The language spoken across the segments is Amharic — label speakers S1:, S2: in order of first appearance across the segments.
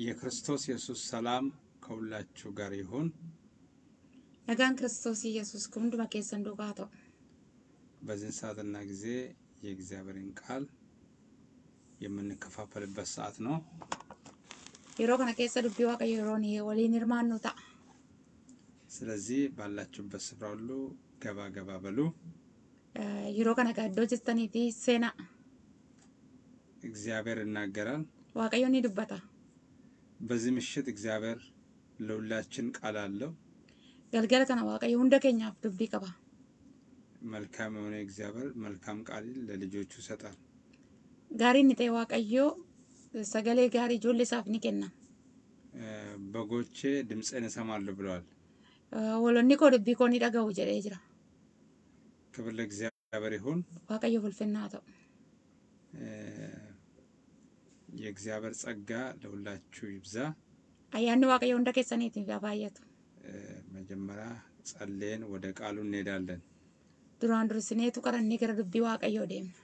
S1: የክርስቶስ ኢየሱስ ሰላም ከሁላችሁ ጋር ይሁን።
S2: Nagaan Kiristoos Yesuus kun hunduma keessan duukaa ta'u.
S1: በዚህ ሰዓትና ጊዜ የእግዚአብሔርን ቃል የምንከፋፈልበት ሰዓት ነው።
S2: kana keessa dubbii waaqayyo yeroo ni waliin hirmaannu ta'a.
S1: ስለዚህ ባላችሁበት ስፍራ ሁሉ ገባ ገባ በሉ።
S2: Eh, kana egaa iddoo jirtaniiti seenaa.
S1: እግዚአብሔር ይናገራል።
S2: ni dubbata.
S1: በዚህ ምሽት እግዚአብሔር ለሁላችን ቃል አለው።
S2: Galgala kana waaqayyo hunda keenyaaf dubbii qaba.
S1: መልካም የሆነ እግዚአብሔር መልካም ቃል ለልጆቹ ይሰጣል።
S2: waaqayyo sagalee gaarii ijoollee isaaf ni kenna.
S1: እ፣ በጎቼ ድምፄን ይሰማሉ ብለዋል።
S2: Eh, koo dubbii koo ni dhaga'u jedhee jira.
S1: ክብር ለእግዚአብሔር ይሁን።
S2: Waaqayyo ulfinnaa ta'u.
S1: የእግዚአብሔር ጸጋ ለሁላችሁ ይብዛ።
S2: Ayyaanni waaqayyo hunda keessaniitiif haa baay'atu.
S1: እ፣ መጀመሪያ ጸልየን ወደ ቃሉ እንሄዳለን።
S2: Duraan dursineetu qarannee gara dubbii waaqayyoo deemna.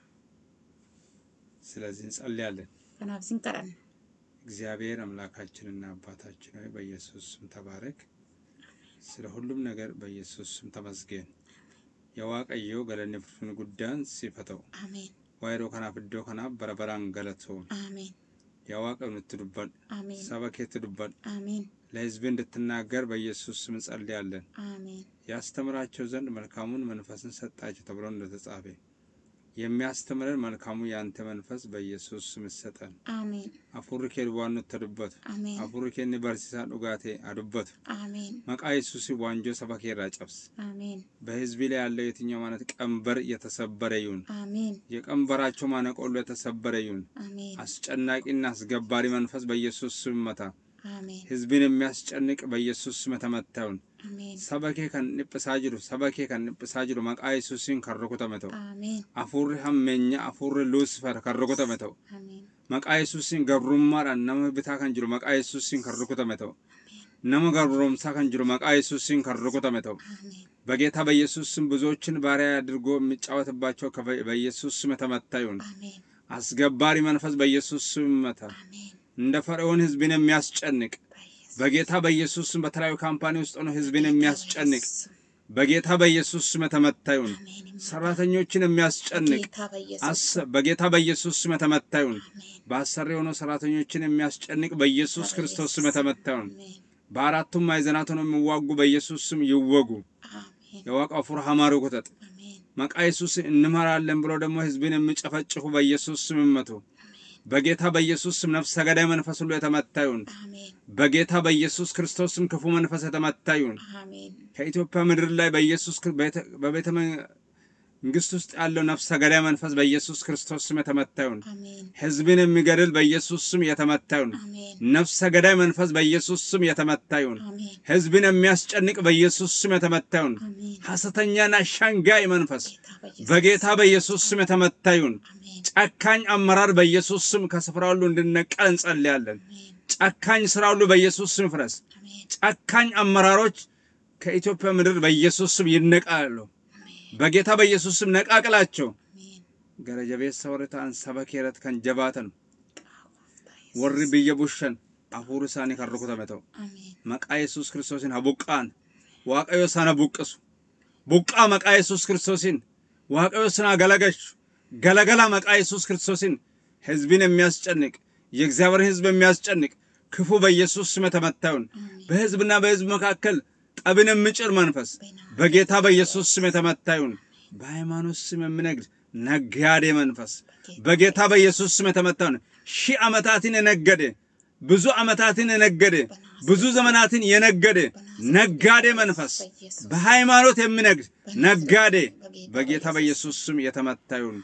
S1: ስለዚህ እንጸልያለን።
S2: sin kadhanna.
S1: እግዚአብሔር አምላካችንና አባታችን ሆይ በኢየሱስ ስም ተባረክ። ስለ ሁሉም ነገር በኢየሱስ ስም ተመስገን። ገለኒ ፍርፍን ጉዳን ሲፈተው
S2: Ameen.
S1: ዋይሮ ከናፍ እዶ ከናፍ በረበራን ገለተው
S2: Ameen.
S1: የዋቀውን እትዱበን
S2: Ameen.
S1: ሰበኬ እትዱበን
S2: Ameen.
S1: ለሕዝብ እንድትናገር በኢየሱስ ስም
S2: Ameen.
S1: ያስተምራቸው ዘንድ መልካሙን መንፈስን ሰጣቸው ተብሎ እንደተጻፈ የሚያስተምረን መልካሙ የአንተ መንፈስ በኢየሱስ ስም ይሰጠን።
S2: Ameen.
S1: አፉሪ ኬ ዋኑ ተዱበቱ. አፉሪ በርሲሳ ዱጋቴ አዱበቱ. መቃ ኢየሱስ ዋንጆ ሰበኬ ጨብስ
S2: Ameen.
S1: በህዝብ ላይ ያለው የትኛው ማለት ቀንበር የተሰበረ ይሁን።
S2: Ameen.
S1: የቀንበራቸው ማነቆሎ የተሰበረ ይሁን።
S2: Ameen.
S1: አስጨናቂና አስገባሪ መንፈስ በኢየሱስ ስም መታ።
S2: Ameen.
S1: ህዝብን የሚያስጨንቅ በኢየሱስ ስም የተመታ ይሁን።
S2: Ameen.
S1: ሰበኬ ከን ንጵሳ ጅሩ ሰበኬ ከን ንጵሳ ጅሩ መቃ ኢየሱስን ከርኩተመ ተው
S2: Ameen.
S1: አፉሪ ሀሜኛ አፉሪ ሉሲፈር ከርኩተመ ተው
S2: Ameen.
S1: መቃ ኢየሱስን ገብሩማadhaan nama bitaa kan jiru maqaa yesuusin kan rukutame ta'u nama gabroomsaa kan jiru maqaa yesuusin kan rukutame ta'u. በጌታ በኢየሱስ ስም ብዙዎችን ባሪያ አድርጎ የሚጫወትባቸው በኢየሱስ ስም የተመታ ይሁን።. አስገባሪ መንፈስ በኢየሱስ ስም ይመታ።. እንደ ፈርዖን ህዝብን የሚያስጨንቅ በጌታ በኢየሱስ ስም በተለያዩ ካምፓኒ ውስጥ ሆኖ ህዝብን የሚያስጨንቅ በጌታ በኢየሱስ ስም የተመታ ይሁን። ሰራተኞችን የሚያስጨንቅ በጌታ በኢየሱስ ስም የተመታ ይሁን። በአሰሪ ሆኖ ሰራተኞችን የሚያስጨንቅ በኢየሱስ ክርስቶስ ስም የተመታ ይሁን። በአራቱም ማዕዘናት ሆነው የሚዋጉ በኢየሱስ ስም ይወጉ። የዋቃ ፉር ኩተት
S2: አሜን።
S1: መቃ ኢየሱስ እንመራለን ብሎ ደግሞ ህዝብን የሚጨፈጭፉ በኢየሱስ ስም ይመቱ። በጌታ በኢየሱስ ስም ነፍሰ ገዳይ መንፈስ ሁሉ የተመታ ይሁን። በጌታ በኢየሱስ ክርስቶስ ስም ክፉ መንፈስ የተመታ ይሁን። ከኢትዮጵያ ምድር ላይ በኢየሱስ በቤተ- መንግስት ውስጥ ያለው ነፍሰ ገዳይ መንፈስ በኢየሱስ ክርስቶስ ስም የተመታ ይሁን። ህዝብን የሚገድል በኢየሱስ ስም የተመታ ይሁን። ነፍሰ ገዳይ መንፈስ በኢየሱስ ስም የተመታ ይሁን። ህዝብን የሚያስጨንቅ በኢየሱስ ስም የተመታ ይሁን። ሐሰተኛና ሻንጋይ መንፈስ በጌታ በኢየሱስ ስም የተመታ ይሁን። ጨካኝ አመራር በኢየሱስ ስም ከስፍራ ሁሉ እንድነቀል እንጸልያለን። ጨካኝ ስራ ሁሉ በኢየሱስ ስም ፍረስ።
S2: አሜን።
S1: ጨካኝ አመራሮች ከኢትዮጵያ ምድር በኢየሱስ ስም ይነቃሉ። በጌታ በኢየሱስ ስም ነቃቅላቸው። ገረጀቤት ሰውርታን ሰበኬረት ከን ወሪ ብየ አፉር ሳኒ ከርኩተመ ተው
S2: አሜን።
S1: መቃ ኢየሱስ ክርስቶስን ሀቡቃን ዋቀዮ ሳነ ቡቅሱ ቡቃ መቃ ኢየሱስ ክርስቶስን ዋቀዮ ስና ገለገች ገለገላ መቃ ኢየሱስ ክርስቶስን ህዝብን የሚያስጨንቅ የእግዚአብሔርን ህዝብ የሚያስጨንቅ ክፉ በኢየሱስ ስም የተመታ ይሁን። በህዝብና በህዝብ መካከል ጠብን የሚጭር መንፈስ በጌታ በኢየሱስ ስም የተመታ ይሁን። በሃይማኖት ስም የሚነግድ ነጋዴ መንፈስ በጌታ በኢየሱስ ስም የተመታ ይሁን። ሺህ ዓመታትን የነገደ ብዙ ዓመታትን የነገደ ብዙ ዘመናትን የነገደ ነጋዴ መንፈስ በሃይማኖት የሚነግድ ነጋዴ በጌታ በኢየሱስ ስም የተመታ ይሁን።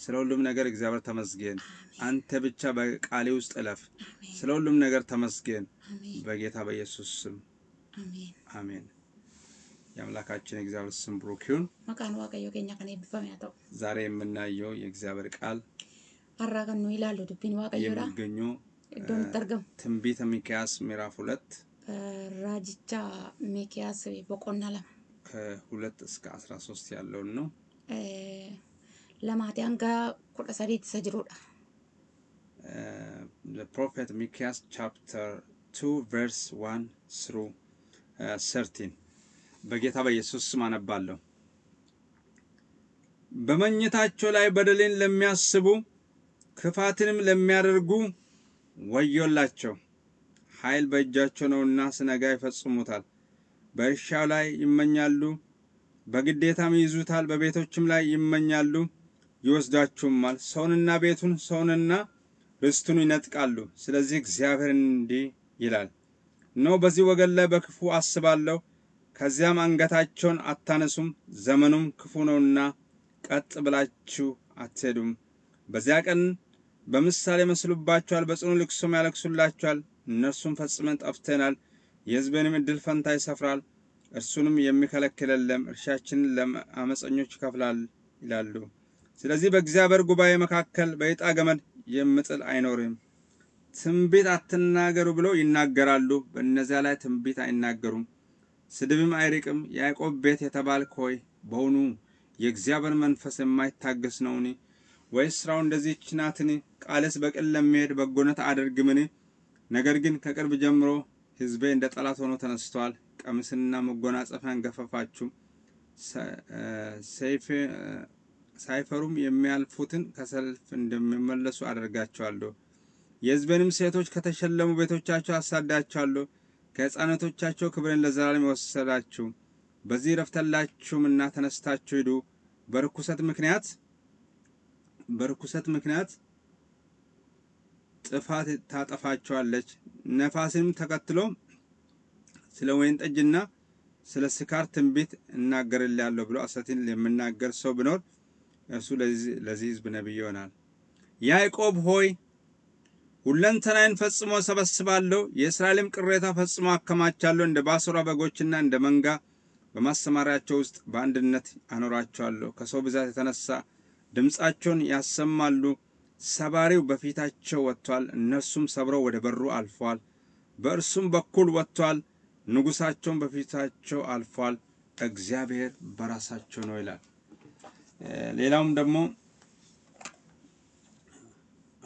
S1: ስለ ሁሉም ነገር እግዚአብሔር ተመስገን። አንተ ብቻ በቃሌ ውስጥ እለፍ። ስለ ሁሉም ነገር ተመስገን። በጌታ በኢየሱስ ስም
S2: አሜን።
S1: የአምላካችን የእግዚአብሔር ስም ብሩክ ይሁን።. ዛሬ የምናየው የእግዚአብሔር ቃል
S2: waaqayyoodha.
S1: የሚገኘው
S2: Iddoon itti argamu
S1: ትንቢተ ሚክያስ ምዕራፍ ሁለት
S2: raajicha Miikiyaas boqonnaa lama.
S1: ከሁለት እስከ አስራ ሶስት ያለውን ነው።
S2: Lamaatii hanga kudha sadiitti isa jirudha.
S1: uh, the prophet Micah chapter 2 verse 1 through uh, 13 በጌታ በኢየሱስ ስም አነባለሁ። በመኝታቸው ላይ በደልን ለሚያስቡ ክፋትንም ለሚያደርጉ ወዮላቸው። ኃይል በእጃቸው ነውና ስነጋ ይፈጽሙታል። በእርሻው ላይ ይመኛሉ፣ በግዴታም ይይዙታል። በቤቶችም ላይ ይመኛሉ፣ ይወስዳችሁማል። ሰውንና ቤቱን ሰውንና ርስቱን ይነጥቃሉ። ስለዚህ እግዚአብሔር እንዲህ ይላል፣ እነሆ በዚህ ወገን ላይ በክፉ አስባለሁ፣ ከዚያም አንገታቸውን አታነሱም። ዘመኑም ክፉ ነውና ቀጥ ብላችሁ አትሄዱም። በዚያ ቀን በምሳሌ መስሉባችኋል፣ በጽኑ ልቅሶም ያለቅሱላችኋል። እነርሱም ፈጽመን ጠፍተናል፣ የሕዝብንም ዕድል ፈንታ ይሰፍራል፣ እርሱንም የሚከለክል የለም፣ እርሻችንን ለአመፀኞች ይከፍላል ይላሉ። ስለዚህ በእግዚአብሔር ጉባኤ መካከል በዕጣ ገመድ የምጥል አይኖርም። ትንቢት አትናገሩ ብለው ይናገራሉ፣ በእነዚያ ላይ ትንቢት አይናገሩም። ስድብም አይርቅም። ያዕቆብ ቤት የተባልክ ሆይ በውኑ የእግዚአብሔር መንፈስ የማይታገስ ነውን? ወይስ ስራው እንደዚህች ናትን? ቃልስ በቅን ለሚሄድ በጎነት አደርግምን? ነገር ግን ከቅርብ ጀምሮ ሕዝቤ እንደ ጠላት ሆኖ ተነስቷል። ቀሚስንና መጎናጸፊያን ገፈፋችሁ፣ ሳይፈሩም የሚያልፉትን ከሰልፍ እንደሚመለሱ አደርጋቸዋለሁ። የሕዝቤንም ሴቶች ከተሸለሙ ቤቶቻቸው አሳዳቸዋለሁ። ከሕፃናቶቻቸው ክብርን ለዘላለም የወሰዳችሁ በዚህ ረፍት የላችሁምና ተነስታችሁ ሂዱ። በርኩሰት ምክንያት በርኩሰት ምክንያት ጥፋት ታጠፋቸዋለች። ነፋስንም ተከትሎ ስለ ወይን ጠጅና ስለ ስካር ትንቢት እናገርልሃለሁ ብሎ ሐሰትን የሚናገር ሰው ቢኖር እርሱ ለዚህ ሕዝብ ነቢይ ይሆናል። ያዕቆብ ሆይ ሁለንተናዬን ፈጽሞ ሰበስባለሁ፣ የእስራኤልም ቅሬታ ፈጽሞ አከማቻለሁ። እንደ ባሶራ በጎችና እንደ መንጋ በማሰማሪያቸው ውስጥ በአንድነት አኖራቸዋለሁ። ከሰው ብዛት የተነሳ ድምፃቸውን ያሰማሉ። ሰባሪው በፊታቸው ወጥቷል፣ እነርሱም ሰብረው ወደ በሩ አልፈዋል። በእርሱም በኩል ወጥቷል፣ ንጉሳቸውን በፊታቸው አልፏል። እግዚአብሔር በራሳቸው ነው ይላል። ሌላውም ደግሞ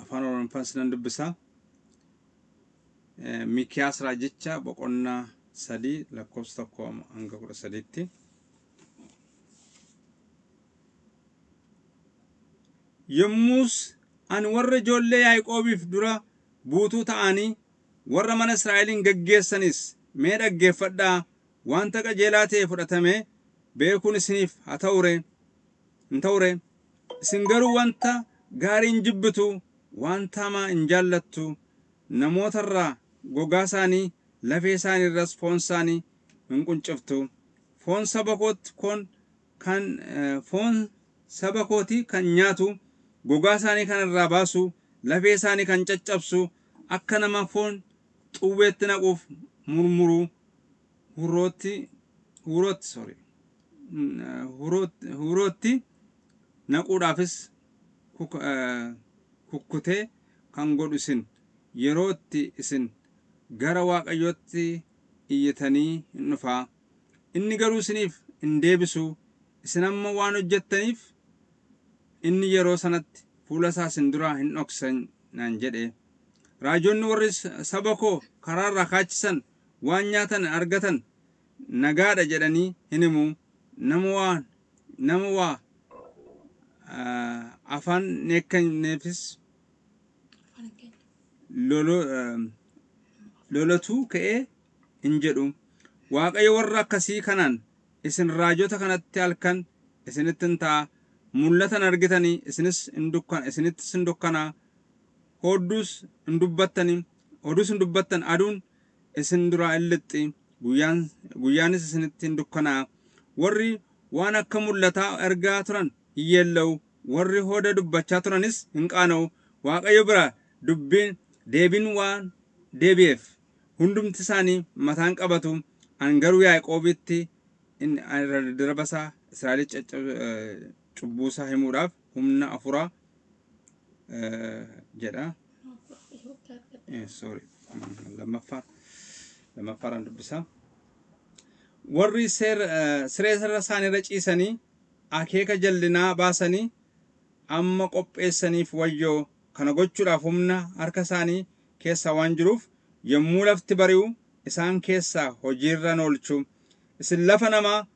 S1: አፋን ኦሮሞፋን ስነን ድብሳ ሚኪያስ ራጅቻ በቆና ሰዲ kudha sadiitti yommus ani warra ijoollee yaaqoobiif dura buutuu ta'anii warra mana israa'eliin geggeessanis mee dhaggeeffadhaa wanta qajeelaa ta'e fudhatamee beekuun isiniif haa ta'ure hin ta'ure isin garuu wanta gaarii hin jibbitu wanta hamaa hin jaallattu namootarraa gogaa isaanii lafee isaanii irras foon isaanii hin qunciftu. Foon saba kootti kon kan foon saba kooti kan nyaatu gogaa isaanii kan irraa baasu lafee isaanii kan caccabsu akka nama foon xuwweetti naquuf murmuru hurootti hurootti sorry hurootti naquudhaafis kukkutee kan godhu isin yeroo itti isin gara waaqayyootti iyyatanii hin dhufaa inni garuu isiniif hin deebisu. Isin amma waan hojjettaniif inni yeroo sanatti fuula isaa isin duraa hin dhoksan naan jedhe. Raajonni warri saba koo karaarraa kaachisan waan nyaatan argatan nagaadha jedhanii hin himu. Nama waa afaan neekkanneefis lolatu ka'ee hin jedhu. Waaqayyo warra akkasii kanaan isin raajota kanatti halkan isinitti hin ta'a. Mul'atan argitanii isinis hin dukkan isinittis hin dukkanaa. Hodduus hin dubbattanii oduus hin dubbattan aduun isin duraa hin lixxi guyyaan guyyaanis isinitti hin dukkanaa. Warri waan akka mul'ataa ergaa turan hin yeella'u warri hooda dubbachaa turanis hin qaana'u waaqayyo bira dubbiin deebiin waan deebi'eef hundumti isaanii mataan qabatu an garuu yaaqoobitti darbasaa israa'elitti cubbuusaa himuudhaaf humna afuraa jedha lammaffaa lammaffaaraan dubbisaa warri siree sarara isaaniirra ciisanii akeeka jallinaa baasanii amma qopheessaniif wayyoo kana gochuudhaaf humna harka isaanii keessa waan jiruuf yommuu lafti bari'u isaan keessaa hojiirra oolchu isin lafa namaa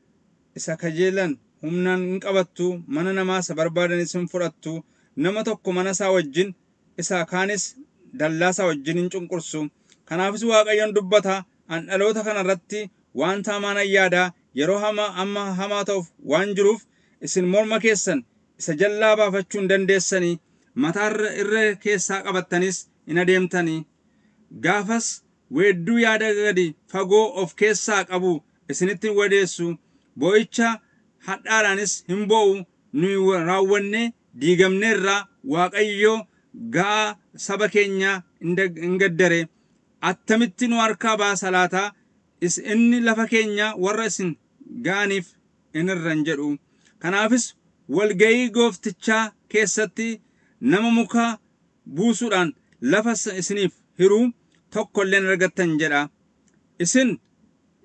S1: isa kajeelan humnaan hin qabattu mana namaa isa barbaadanis hin fudhattu nama tokko mana isaa wajjin isa kaanis dallaa isaa wajjin hin cunqursu. Kanaafis waaqayyoon dubbata an dhaloota kana irratti wanta hamaa nan yaada yeroo hamaa amma hamaa ta'uuf waan jiruuf isin morma keessan isa jallaa baafachuu hin dandeessanii mataa irree keessaa qabattanis hin adeemtanii. Gaafas weedduu yaada gadi fagoo of keessaa qabu isinitti wadeessu. Boo'icha hadhaadhaanis hin boo'u. Nuyi raawwanne diigamneerraa waaqayyo ga'a saba keenya hin gaddare. Attamitti nu harkaa baasa laataa inni lafa keenya warra isin ga'aniif in irran jedhu. Kanaafis walga'ii gooftichaa keessatti nama muka buusuudhaan lafa isiniif hiruu tokko illee argattan jedha. Isin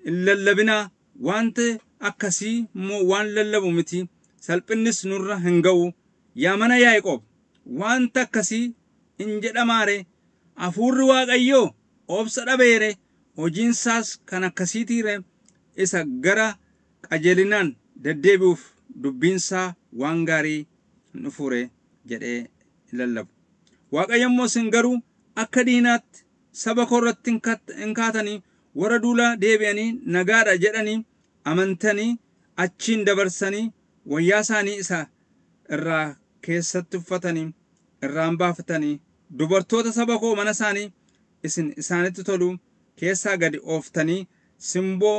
S1: hin lallabinaa wanta akkasii immoo waan lallabu miti. Salphinnis nurra hin ga'u. Yaa mana yaaqoob wanta akkasii hin jedhamaare hafuurri waaqayyoo obsa dhabeere hojiinsaas kan akkasiitiire isa gara qajeelinaan deddeebi'uuf dubbiinsaa waan gaarii hin dhufuure jedhee lallabu. Waaqayyo immoo isin garuu akka diinaatti saba koo irratti hin kaatanii warra duula deebi'anii nagaadha jedhanii amantanii achiin dabarsanii wayyaa isaanii isa irraa keessatti uffatanii irraan baafatanii dubartoota saba koo mana isaanii isin isaanitti tolu keessaa gadi ooftanii simboo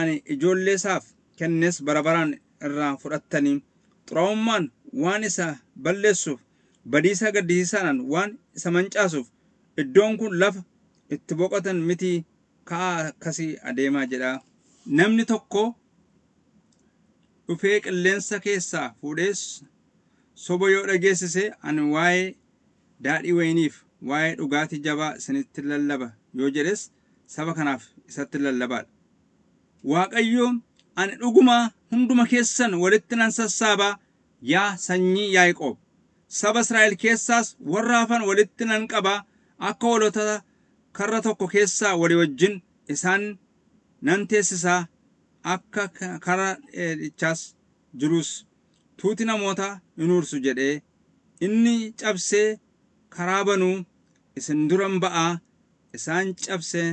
S1: ani ijoollee isaaf kennes bara baraan irraa fudhattanii xuraa'ummaan waan isa balleessuuf badiisa gaddisiisaadhaan waan isa mancaasuuf iddoon kun lafa itti boqotan miti ka'aa akkasii adeemaa jedha namni tokko dhufee qilleensa keessaa fuudhees soba yoo dhageessise ani waa'ee daadhii wayiniif waa'ee dhugaatii jabaa isinitti lallaba yoo jedhes saba kanaaf isatti lallabaadha. Waaqayyo ani dhuguma hunduma keessan walitti nan sassaabaa yaa sanyii Yaaqoob. Saba Israa'el keessaas warra hafan walitti nan qabaa akka hoolota karra tokko keessaa walii wajjin isaan nan teessisaa akka karaa dheedichaas jirus tuuti namoota hin ursu jedhee inni cabsee karaa banuu isin duran ba'aa isaan cabsee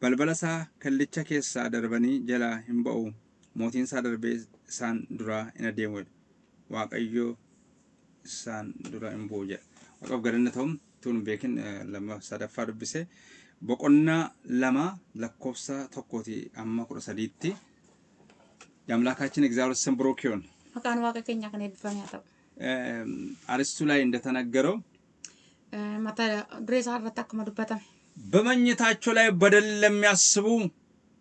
S1: balbala isaa kallicha keessaa darbanii jalaa hin ba'u mootiin isaa darbee isaan duraa hin adeemu waaqayyo isaan dura hin bu'u jedha waaqaaf galanna ta'u tun beekin lama sadaffaa dubbise boqonnaa lama lakkoofsa tokkooti amma kudha sadiitti የአምላካችን እግዚአብሔር ስም ብሩክ ይሁን።
S2: waaqa keenya kan eebbifame haa ta'u.
S1: አርስቱ ላይ እንደተነገረው
S2: isaa irratti akkuma dubbatame
S1: በመኝታቸው ላይ በደል ለሚያስቡ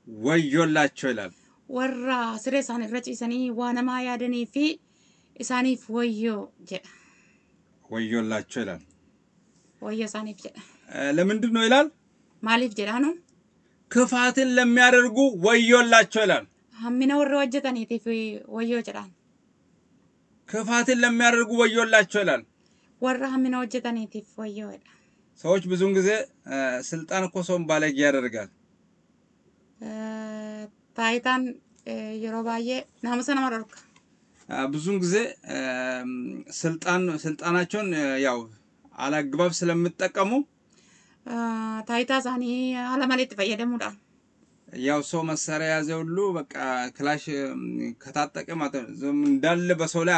S1: ወዮላቸው ይላል።
S2: warra siree isaan irra ciisanii waa namaa yaadanii fi isaaniif wayyoo jedha
S1: ወዮላቸው ይላል።
S2: wayyoo isaaniif jedha
S1: ለምንድን ነው ይላል?
S2: maaliif jedhaanu
S1: ክፋትን ለሚያደርጉ ወዮላቸው ይላል።
S2: hammina warra hojjetaniitiif wayyoo jedhaan
S1: ክፋትን ለሚያደርጉ ወዮላቸው ይላል።
S2: warra hammina hojjetaniitiif wayyoo jedha
S1: ሰዎች ብዙውን ጊዜ ስልጣን እኮ ሰውን ባለጌ ያደርጋል።
S2: Eh, taayitaan eh, yeroo baay'ee naamusa nama dhorka
S1: ብዙውን ጊዜ ስልጣን ስልጣናቸውን ያው አላግባብ
S2: Eh, isaanii haala malee itti fayyadamuudhaan
S1: ያው ሰው መሳሪያ የያዘ ሁሉ በቃ ክላሽ ከታጠቀ ማለት እንዳለ በሰው ላይ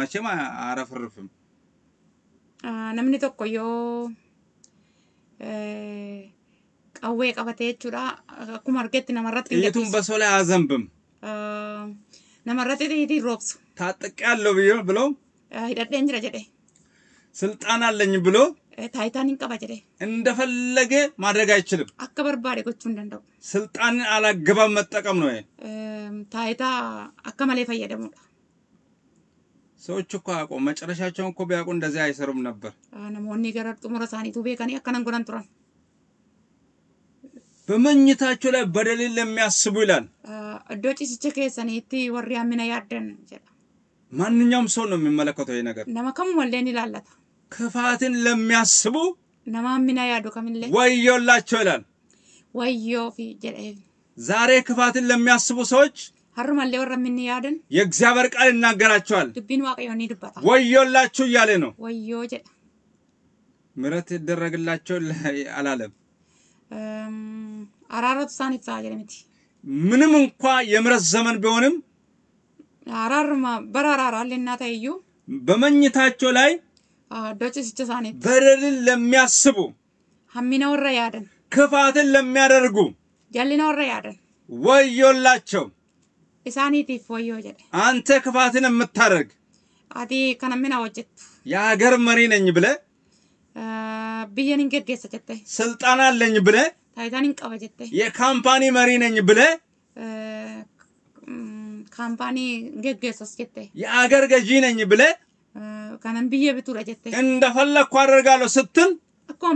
S1: መቼም
S2: Eh, tokko yoo eh, qawwee qabatee jechuudha akkuma argetti namarratti hin gadhiisu.
S1: በሰው ላይ አያዘንብም።
S2: Eh, namarratti ጥይት roobsu
S1: ብዬ ብሎ
S2: Eh, hidhadheen jira jedhe
S1: ስልጣን አለኝ ብሎ
S2: Eh, hin qaba jedhe
S1: እንደፈለገ ማድረግ አይችልም።
S2: akka barbaade gochuu hin danda'u
S1: ስልጣንን አላገባብ መጠቀም ነው
S2: Eh, taayitaa akka malee fayyadamuudha
S1: ሰዎች እኮ አያውቁም። መጨረሻቸውን እኮ ቢያውቁ እንደዚህ አይሰሩም ነበር።
S2: Eh, namoonni gara xumura isaaniituu beekanii akkanan godhan
S1: በመኝታቸው ላይ በደልን ለሚያስቡ ይላል።
S2: Eh, ciisicha keessaniitti warri hammina yaaddan jedha
S1: ማንኛውም ሰው ነው የሚመለከተው ይሄ ነገር።
S2: kamumallee ni ilaallata
S1: ክፋትን ለሚያስቡ
S2: nama hammina yaadu kamillee
S1: ወዮላቸው ይላል።
S2: wayyoo fi jedhee
S1: ዛሬ ክፋትን ለሚያስቡ ሰዎች
S2: harrumallee warra minni yaadan
S1: የእግዚአብሔር ቃል ይናገራቸዋል።
S2: waaqayyoo ni dubbata
S1: ወዮላችሁ እያለ ነው።
S2: wayyoo jedha
S1: ምሕረት ይደረግላቸው አላለም።
S2: Isaaniif ta'a jedhe miti
S1: ምንም እንኳ የምሕረት ዘመን ቢሆንም
S2: innaa ta'e iyyuu
S1: በመኝታቸው ላይ
S2: ah, ciisicha isaaniitti
S1: በደልን ለሚያስቡ
S2: hammina warra yaadan
S1: ክፋትን ለሚያደርጉ
S2: jallina warra yaadan
S1: ወዮላቸው።
S2: isaaniitiif wayyoo jedhe
S1: አንተ ክፋትን የምታደርግ
S2: kan hammina hojjettu
S1: የሀገር መሪ ነኝ ብለ
S2: ah, hin geggeessa jette
S1: ስልጣን አለኝ ብለ
S2: qaba jette
S1: የካምፓኒ መሪ ነኝ ብለ
S2: eh, mm, hin geggeessas jette
S1: የአገር ገዢ ነኝ ብለ
S2: eh, kanan biyya bituudha jette
S1: እንደፈለግኩ አደርጋለሁ ስትል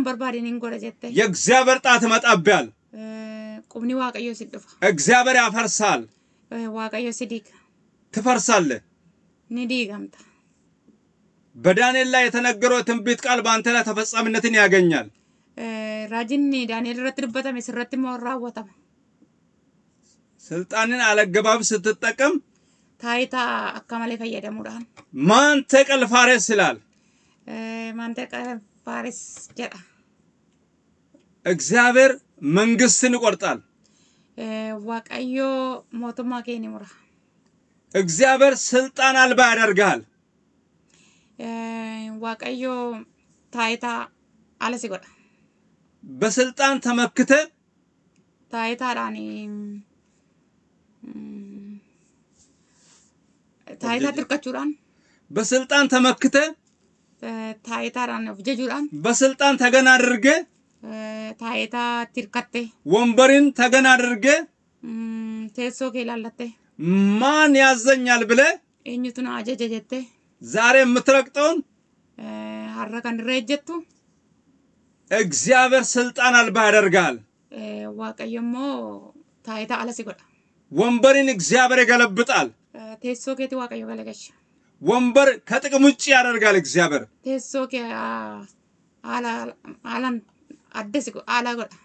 S2: barbaadeen hin godha jette
S1: የእግዚአብሔር ጣት መጣቢያል።
S2: Eh, waaqayyoo si dhufa
S1: እግዚአብሔር ያፈርሳል።
S2: Eh, si diiga
S1: ትፈርሳለህ።
S2: diigamta
S1: በዳንኤል ላይ የተነገረው የትንቢት ቃል በአንተ ላይ ተፈጻሚነትን ያገኛል።
S2: Eh, daani'el irratti dubbatame sirratti immoo raawwatama
S1: ስልጣንን አለገባብ ስትጠቀም
S2: taayitaa akka malee fayyadamuudhaan
S1: ማን ተቀል ፋሬስ ይላል።
S2: Eh, maanteqa faares jedha
S1: እግዚአብሔር መንግስትን ይቆርጣል።
S2: Eh, mootummaa kee ni mura
S1: እግዚአብሔር ስልጣን አልባ ያደርግሃል።
S2: Eh, taayitaa ala si godha
S1: በስልጣን ተመክተ
S2: mm, taayitaa tirkachuudhaan
S1: በስልጣን ተመክተ
S2: eh, taayitaadhaan of jajuudhaan
S1: በስልጣን ተገን አድርገ
S2: eh, taayitaa tirkatte
S1: ወንበርን ተገን አድርገ
S2: mm, kee ilaallatte
S1: ማን ያዘኛል ብለ
S2: ajaja jette
S1: ዛሬ የምትረግጠውን
S2: eh, irra ejjettu
S1: እግዚአብሔር ስልጣን አልባ ያደርጋል።
S2: eh, taayitaa ala si godha
S1: ወንበርን እግዚአብሔር ይገለብጣል።
S2: Eh, teessoo keeti waaqayyo galagalcha
S1: ወንበር ከጥቅም ውጭ ያደርጋል እግዚአብሔር።
S2: ah, haalaan adda si go- haala godha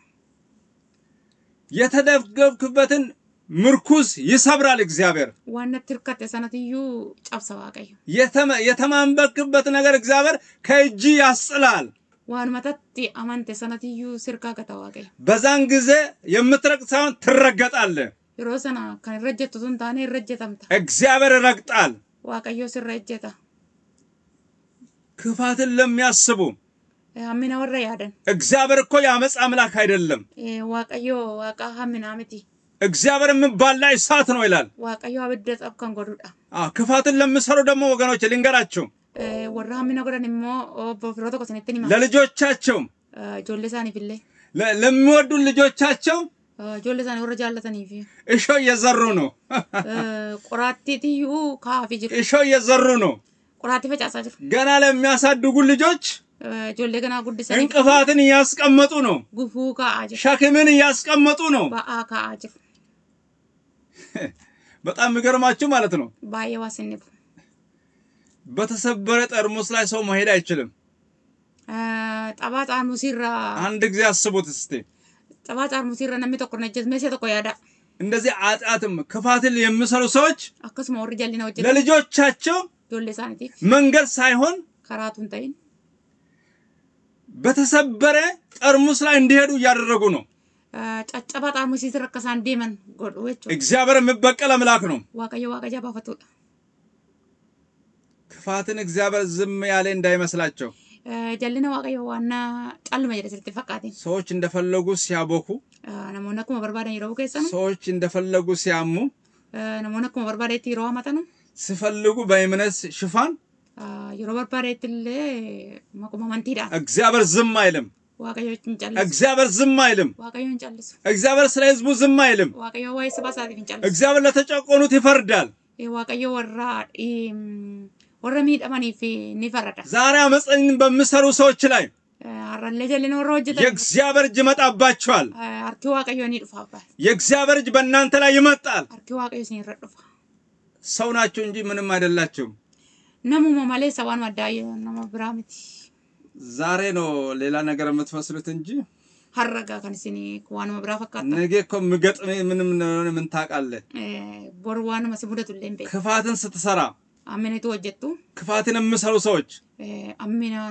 S1: የተደገፍክበትን ምርኩዝ ይሰብራል እግዚአብሔር።
S2: sanatiyyuu cabsa waaqayyo
S1: የተመ- የተማንበክበት ነገር እግዚአብሔር ከእጅ
S2: waan matatti amante sanatiyyuu sirkaa gata waaqayyo
S1: በዛን ጊዜ የምትረግጥ ሳይሆን
S2: ejjettu sun taane irra ejjetamta
S1: እግዚአብሔር
S2: waaqayyo sirra ejjeta
S1: ክፋትን ለሚያስቡ
S2: Eh, hammina warra yaadan
S1: እግዚአብሔር እኮ የአመፅ አምላክ አይደለም።
S2: Eh, waaqayyo waaqa
S1: እግዚአብሔር የሚባላ እሳት ነው ይላል።
S2: xab kan godhudha
S1: አዎ፣ ክፋትን ለሚሰሩ ደግሞ ወገኖች
S2: Eh, godhan immoo obbo firoo tokko isinitti hima
S1: ለልጆቻቸው
S2: Eh, ijoollee isaaniif illee
S1: ለ- ለሚወዱ ልጆቻቸው
S2: Eh, isaanii warra jaallataniif
S1: እሾ እየዘሩ ነው።
S2: Eh, qoraattiitiyyuu kaa'aafii jiru
S1: እሾ እየዘሩ ነው።
S2: qoraattii facaasaa jiru
S1: ገና ለሚያሳድጉ ልጆች
S2: Eh, ijoollee kanaa guddisanii
S1: እንቅፋትን እያስቀመጡ ነው።
S2: kaa'aa jiru
S1: ሸክምን እያስቀመጡ ነው።
S2: kaa'aa jiru
S1: በጣም የሚገርማችሁ ማለት ነው።
S2: bu
S1: በተሰበረ ጠርሙስ ላይ ሰው መሄድ አይችልም።
S2: xabaa xaarmusiirraa
S1: አንድ ጊዜ አስቡት እስቲ።
S2: namni tokko hin ejjetu meeshaa tokko yaada
S1: እንደዚህ አጣትም ክፋትን የሚሰሩ ሰዎች
S2: warri jallina hojjetan
S1: ለልጆቻቸው መንገድ ሳይሆን
S2: hin ta'in
S1: በተሰበረ ጠርሙስ ላይ እንዲሄዱ እያደረጉ ነው።
S2: akka isaan deeman godhu jechuudha
S1: እግዚአብሔር የሚበቀል አምላክ ነው።
S2: waaqayyo waaqa jabaafatudha
S1: ክፋትን እግዚአብሔር ዝም ያለ እንዳይመስላቸው
S2: jallina waaqayyo waan calluma jedhe sirriitti fakkaatiin
S1: ሰዎች እንደፈለጉ ሲያቦኩ፣
S2: namoonni akkuma barbaadan yeroo bukeessanu
S1: ሰዎች እንደፈለጉ ሲያሙ፣
S2: namoonni akkuma barbaadeetti yeroo hamatanu
S1: ሲፈልጉ በእምነት ሽፋን
S2: illee maquma amantiidhaan
S1: እግዚአብሔር ዝም አይልም። እግዚአብሔር ዝም አይልም። እግዚአብሔር ስለ ሕዝቡ ዝም አይልም። እግዚአብሔር ለተጨቆኑት ይፈርዳል።
S2: Eh,
S1: ዛሬ አመፅን በሚሰሩ ሰዎች ላይ
S2: Eh,
S1: የእግዚአብሔር እጅ ይመጣባቸዋል።
S2: eh,
S1: የእግዚአብሔር እጅ በእናንተ ላይ ይመጣል። ሰው ናቸው እንጂ ምንም አይደላቸውም።
S2: namuma malee sabaan maddaa nama biraa miti
S1: ዛሬ ነው ሌላ ነገር የምትመስሉት እንጂ
S2: kan isin waanuma biraa fakkaata
S1: ነገ እኮ ምገጥም ምንም እንደሆነ ምን ታውቃለህ?
S2: si mudatu illee hin beeku
S1: ክፋትን ስትሰራ
S2: amminitu hojjettu
S1: ክፋትን የሚሰሩ ሰዎች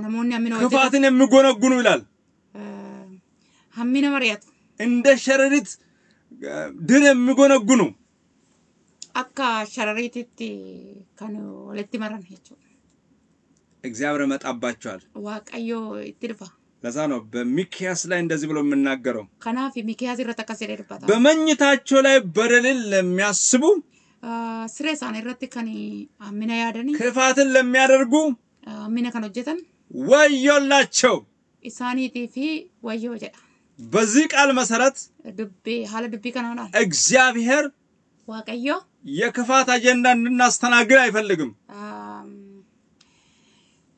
S2: namoonni ammina hojjetan
S1: ክፋትን የሚጎነጉኑ ይላል
S2: hammina mari'atu
S1: እንደ ሸረሪት ድን የሚጎነጉኑ
S2: akka sharariititti kan walitti maran jechuudha.
S1: እግዚአብሔር
S2: Waaqayyo itti dhufa.
S1: ለዛ ነው በሚክያስ ላይ እንደዚህ ብሎ የምናገረው
S2: irratti akkas jedhee dubbata.
S1: በመኝታቸው ላይ በደልን ለሚያስቡ
S2: Ah, isaanii irratti kan hammina yaadanii
S1: ክፋትን ለሚያደርጉ
S2: ah, kan hojjetan
S1: ወዮላቸው።
S2: fi wayyoo jedha.
S1: በዚህ ቃል መሰረት
S2: Dubbii haala dubbii kanaadhaan
S1: እግዚአብሔር
S2: Waaqayyo
S1: የክፋት አጀንዳ እንድናስተናግድ አይፈልግም።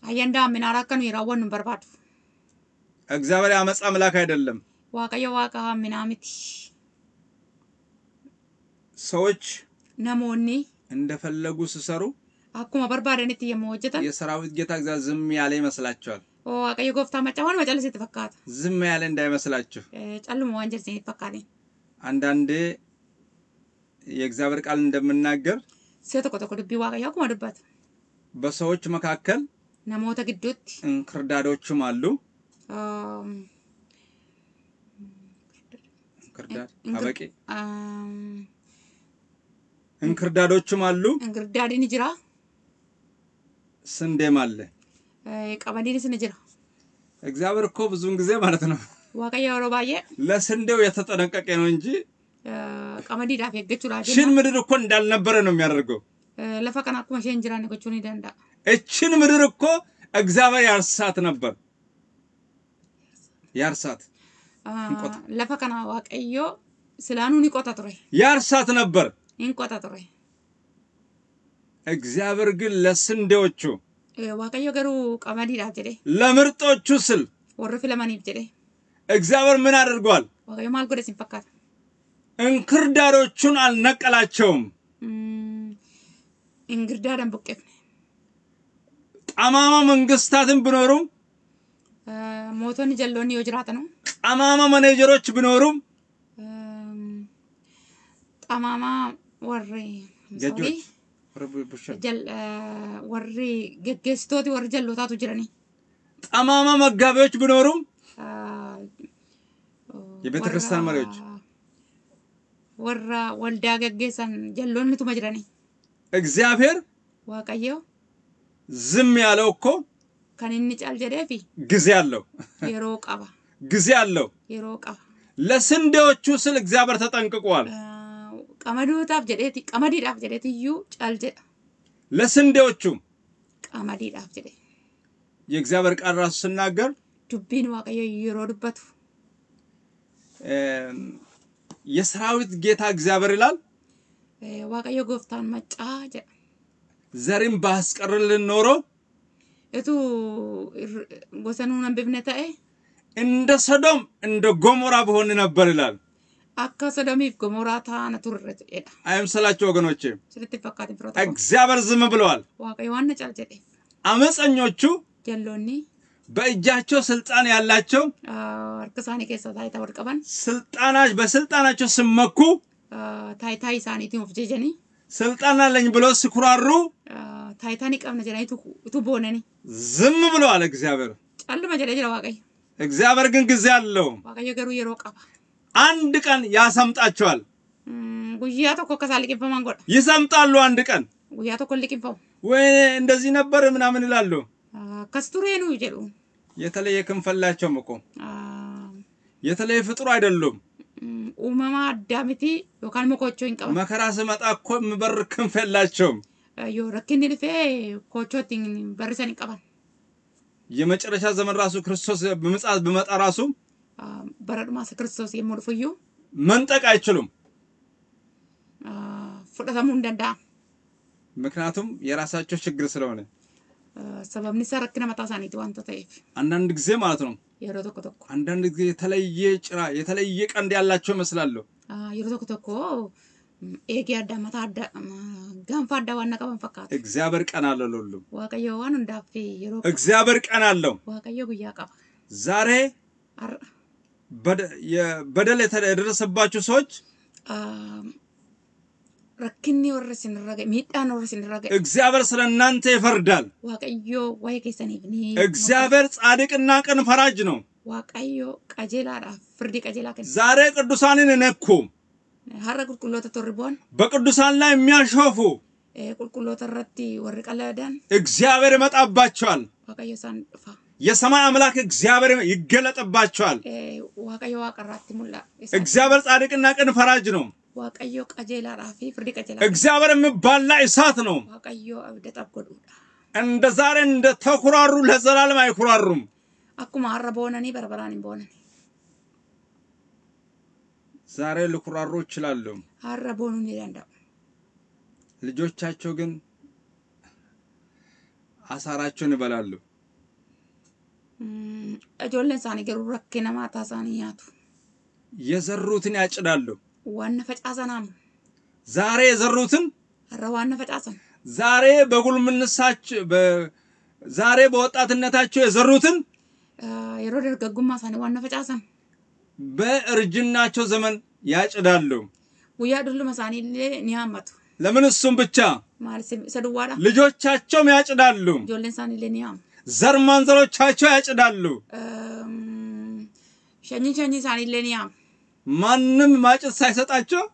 S2: ah, nuyi raawwannu hin barbaadu.
S1: እግዚአብሔር የአመፃ አምላክ አይደለም።
S2: waaqa hamminaa miti.
S1: ሰዎች
S2: Namoonni
S1: እንደፈለጉ ሲሰሩ
S2: barbaadanitti yommuu hojjetan
S1: የሰራዊት ጌታ እግዚአብሔር ዝም ያለ ይመስላቸዋል።
S2: gooftaa macaa waan macalisitti fakkaata.
S1: ዝም ያለ እንዳይመስላችሁ።
S2: Eh, Calluma waan jedhanitti fakkaate.
S1: አንዳንዴ የእግዚአብሔር ቃል እንደምናገር
S2: tokko tokko dubbii waaqayyoo akkuma dubbata.
S1: በሰዎች መካከል
S2: Namoota gidduutti
S1: እንክርዳዶችም አሉ።
S2: um,
S1: እንክርዳድ
S2: እንክር-
S1: አበቂ
S2: um,
S1: እንክርዳዶችም አሉ።
S2: ni jira.
S1: ስንዴም አለ።
S2: eh, ni jira.
S1: እግዚአብሔር እኮ ብዙውን ጊዜ ማለት ነው
S2: yeroo baay'ee
S1: ለስንዴው የተጠነቀቀ ነው እንጂ
S2: eh, qamadiidhaaf eeggachuudhaaf
S1: ሽን
S2: jenna.
S1: ምድር እኮ እንዳልነበረ ነው የሚያደርገው።
S2: Eh, akkuma isheen jiraanne gochuu ni danda'a.
S1: እችን ምድር እኮ እግዚአብሔር ያርሳት ነበር። ያርሳት
S2: Ah, silaanuu ni qota ture.
S1: ያርሳት ነበር።
S2: ture.
S1: እግዚአብሔር ግን ለስንዴዎቹ
S2: Eh, Waaqayyo garuu qamadiidhaaf jedhee
S1: ለምርጦቹ ስል
S2: warri filamaniif jedhee
S1: እግዚአብሔር ምን አድርጓል?
S2: godhe sin fakkaata?
S1: እንክርዳዶቹን አልነቀላቸውም።
S2: Mm, Ingirdaadhaan buqqifne.
S1: ጠማማ መንግስታትን
S2: Eh, Mootonni jalloonni yoo jiraatan
S1: ጠማማ
S2: warri
S1: ገጆች
S2: jal eh, warri geggeessitooti warri jallootaatu jiranii.
S1: ጠማማ መጋቢዎች ቢኖሩም
S2: Ah,
S1: የቤተ
S2: warra-
S1: ክርስቲያን መሪዎች
S2: warra waldaa geggeessan jalloonnituma jiranii.
S1: እግዚአብሔር
S2: Waaqayyo
S1: ዝም ያለው እኮ
S2: kan inni
S1: ጊዜ አለው፣
S2: yeroo qaba.
S1: ጊዜ አለው።
S2: Yeroo qaba.
S1: ለስንዴዎቹ ስል እግዚአብሔር ተጠንቅቋል።
S2: Ah, Qamaduutaaf jedheeti qamadiidhaaf jedheeti iyyuu cal jedha.
S1: ለስንዴዎቹ
S2: Qamadiidhaaf jedhe.
S1: የእግዚአብሔር ቃል ራሱ ስናገር
S2: yeroo dubbatu
S1: እም፣ የሰራዊት ጌታ እግዚአብሔር ይላል
S2: eh, waaqayyo gooftaan maccaa jedha.
S1: ባስቀርልን ኖሮ
S2: Ituu ir- gosa nuun hambifne ta'e
S1: እንደ ሰዶም እንደ ጎሞራ በሆን ነበር ይላል።
S2: akka sodomiif gomoraa taana turre jedha.
S1: አይምሰላችሁ ወገኖቼ፣. እግዚአብሔር ዝም ብለዋል።
S2: na cal jedheef
S1: አመፀኞቹ
S2: jalloonni
S1: በእጃቸው ስልጣን ያላቸው
S2: ah, taayitaa wal qaban
S1: ስልጣናች በስልጣናቸው ሲመኩ
S2: ah, taayitaa isaaniitiin of jejanii
S1: ስልጣን አለኝ ብሎ ሲኩራሩ
S2: ah, qabna jedhanii utuu- utuu boonanii
S1: ዝም ብለዋል እግዚአብሔር።
S2: calluma jedhee jira waaqayyo.
S1: እግዚአብሔር ግን ጊዜ አለው።
S2: garuu yeroo qaba.
S1: አንድ ቀን ያሰምጣቸዋል።
S2: Mm, akka isaan liqinfaman godha.
S1: ይሰምጣሉ አንድ ቀን
S2: tokko hin liqinfamu.
S1: ወይ እንደዚህ ነበር ምናምን ይላሉ።
S2: Ah, tureenuu jedhu.
S1: የተለየ ክንፍ የላቸውም እኮ
S2: Ah,
S1: የተለየ ፍጡር አይደሉም።
S2: mm, yookaan immoo koochoo hin qaban.
S1: መከራ ስመጣ እኮ የሚበር ክንፍ የላቸውም።
S2: Ah, koochoo ittiin barrisan hin qaban.
S1: የመጨረሻ ዘመን ራሱ ክርስቶስ በምጽአት ብመጣ ራሱ
S2: Ah, Kiristoos yommuu dhufuyyuu
S1: መንጠቅ አይችሉም።
S2: ah, hin danda'an.
S1: ምክንያቱም የራሳቸው ችግር ስለሆነ
S2: Ah, rakkina mataa isaaniiti waanta ta'eef
S1: አንዳንድ ጊዜ ማለት ነው
S2: yeroo tokko tokko.
S1: አንዳንድ ጊዜ የተለየ ጭራ የተለየ ቀንድ ያላቸው ይመስላሉ።
S2: Ah, Yeroo tokko tokko eegee addaa mataa addaa gaanfa addaa waan qaban fakkaata.
S1: እግዚአብሔር ቀን አለው ለሁሉም።
S2: Waaqayyo waan hundaaf yeroo qaba.
S1: እግዚአብሔር ቀን አለው።
S2: Waaqayyo guyyaa qaba.
S1: ዛሬ
S2: Har'a
S1: በደ- የበደል የተ- የደረሰባችሁ ሰዎች
S2: ah, rakkinni warra isinirra ga'e miidhaan warra isinirra ga'e
S1: እግዚአብሔር ስለ እናንተ ይፈርዳል።
S2: Waaqayyo waa'ee keessaniif ni
S1: እግዚአብሔር ጻድቅና ቅን ፈራጅ ነው።
S2: Waaqayyo qajeelaadhaaf firdii qajeelaa kenna.
S1: ዛሬ ቅዱሳንን ነኩ።
S2: Har'a qulqulloota torri bu'an
S1: በቅዱሳን ላይ የሚያሾፉ
S2: eh, qulqulloota irratti warri qaladan
S1: እግዚአብሔር ይመጣባቸዋል።
S2: Waaqayyo isaan dhufa.
S1: የሰማይ አምላክ እግዚአብሔር ይገለጥባቸዋል።
S2: Eh, Waaqayyo waaqa irratti mul'ata.
S1: እግዚአብሔር ጻድቅና ቅን ፈራጅ ነው። እግዚአብሔር የሚባላ እሳት ነው።. እንደ ዛሬ እንደ ተኩራሩ ለዘላለም አይኩራሩም።
S2: har'a boonanii barbaraan hin boonani.
S1: ዛሬ ሊኩራሩ ይችላሉ።
S2: boonuu ni danda'u.
S1: ልጆቻቸው ግን አሳራቸውን ይበላሉ።
S2: Mm, isaanii garuu rakkina maataa isaanii nyaatu.
S1: የዘሩትን ያጭዳሉ።
S2: Na facaasanaamu.
S1: ዛሬ የዘሩትን
S2: waan na facaasan.
S1: ዛሬ በጉልምንሳቸው ዛሬ በወጣትነታቸው የዘሩትን
S2: Ah, dargaggummaa isaanii waan na facaasan.
S1: በእርጅናቸው ዘመን ያጭዳሉ።
S2: isaanii illee ni haammatu.
S1: ለምን እሱም ብቻ
S2: duwwaadha?
S1: ልጆቻቸውም ያጭዳሉ።
S2: ni haamu.
S1: ዘር ማንዘሮቻቸው ያጭዳሉ።
S2: Um, isaanii illee ni haamu.
S1: ማንም ማጭድ ሳይሰጣቸው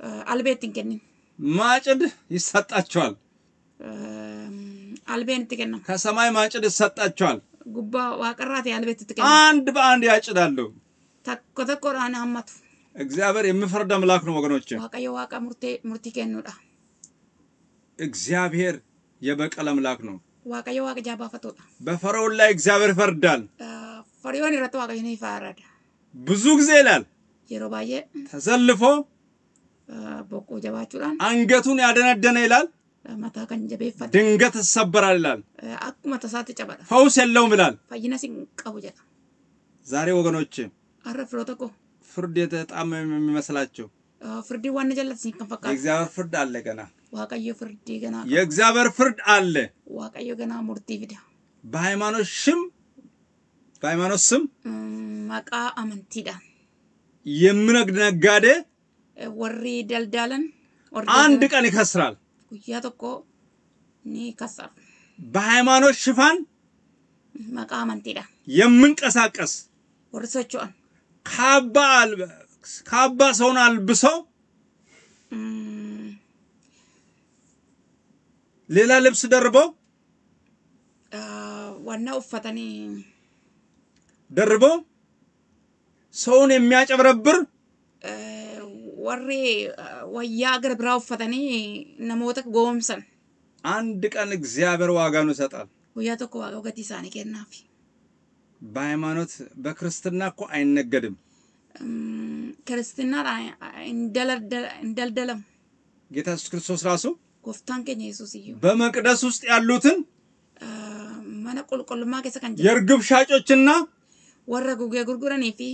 S2: ah, albeetti hin kennin.
S1: ማጭድ ይሰጣቸዋል።
S2: Um, itti kennama.
S1: ከሰማይ ማጭድ ይሰጣቸዋል።
S2: waaqarraati albeetti itti kennama.
S1: አንድ በአንድ ያጭዳሉ።
S2: tokkodhaan haammatu.
S1: እግዚአብሔር የሚፈርድ አምላክ ነው ወገኖች።
S2: Waaqayyo waaqa murtee murtii kennuudha.
S1: እግዚአብሔር የበቀል አምላክ ነው።
S2: Waaqayyo waaqa jaabaafatuudha.
S1: በፈርዖን ላይ እግዚአብሔር ይፈርዳል።
S2: Ah, Fariyoon irratti waaqayyo ni faarada.
S1: ብዙ ጊዜ ይላል
S2: Yeroo baay'ee
S1: ተሰልፎ
S2: ah, boqqoo jabaachuudhaan
S1: አንገቱን ያደነደነ ይላል
S2: ah, mataa kan jabeeffate
S1: ድንገት ይሰበራል ይላል።
S2: ah, akkuma tasaatti cabadha.
S1: ፈውስ የለውም ይላል።
S2: hin qabu jedha.
S1: ዛሬ ወገኖች
S2: firoo tokko
S1: ፍርድ የተጣመመ የሚመስላቸው
S2: ah, na jallatanii kan fakkaatu.
S1: የእግዚአብሔር ፍርድ አለ ገና።
S2: firdii ganaa qaba.
S1: የእግዚአብሔር ፍርድ አለ።
S2: Waaqayyo ganaa murtii fida.
S1: በሃይማኖት ሽም በሃይማኖት ስም
S2: Mm, Maqaa amantiidhaan
S1: የሚነግድ ነጋዴ
S2: eh, daldalan warri
S1: አንድ ቀን ይከስራል።
S2: guyyaa tokko ni kassaru.
S1: በሃይማኖት ሽፋን
S2: Maqaa amantiidhaan
S1: የምንቀሳቀስ
S2: warri socho'an
S1: ካባ ካባ ሰውን አልብሰው
S2: mm,
S1: ሌላ ልብስ ደርበው
S2: ah, wannaa
S1: ደርበው ሰውን
S2: eh, warri ah, wayyaa gara biraa uffatanii namoota goomsan
S1: አንድ ቀን እግዚአብሔር ዋጋውን ይሰጣል።
S2: guyyaa tokko waaqa gatii isaanii kennaaf.
S1: በሃይማኖት በክርስትና እኮ አይነገድም።
S2: Mm, hin daldalamu.
S1: ጌታ ኢየሱስ ክርስቶስ ራሱ
S2: Gooftaan keenya Yesuus iyyuu
S1: በመቅደስ ውስጥ ያሉትን
S2: ah, mana qulqullummaa keessa kan jiru
S1: የእርግብ ሻጮችና
S2: warra gugee gurguranii fi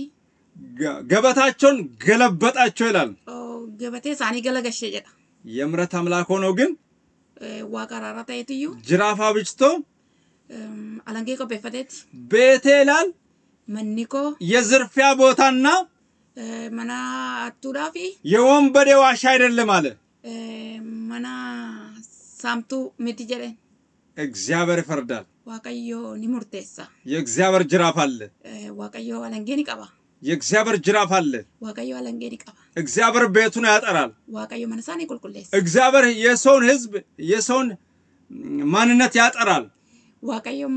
S1: ገበታቸውን ገለበጣቸው ይላል።
S2: oh, gabatee isaanii galagashee jedha.
S1: የምሕረት አምላክ ሆኖ ግን
S2: Eh, iyyuu
S1: ጅራፍ አብጅቶ
S2: um, alangee qopheeffateeti.
S1: ቤቴ ይላል
S2: koo
S1: የዝርፊያ ቦታና
S2: eh, hattuudhaa fi
S1: የወንበዴ ዋሻ አይደለም አለ።
S2: eh, mana saamtuu miti jedheen
S1: እግዚአብሔር ይፈርዳል።
S2: ni murteessa.
S1: የእግዚአብሔር ጅራፍ አለ።
S2: Eh, alangee ni qaba.
S1: የእግዚአብሔር ጅራፍ አለ።
S2: alangee ni qaba.
S1: እግዚአብሔር ቤቱን ያጠራል።
S2: isaa ni qulqulleessa.
S1: እግዚአብሔር የሰውን ሕዝብ የሰውን ማንነት ያጠራል።
S2: Waaqayyo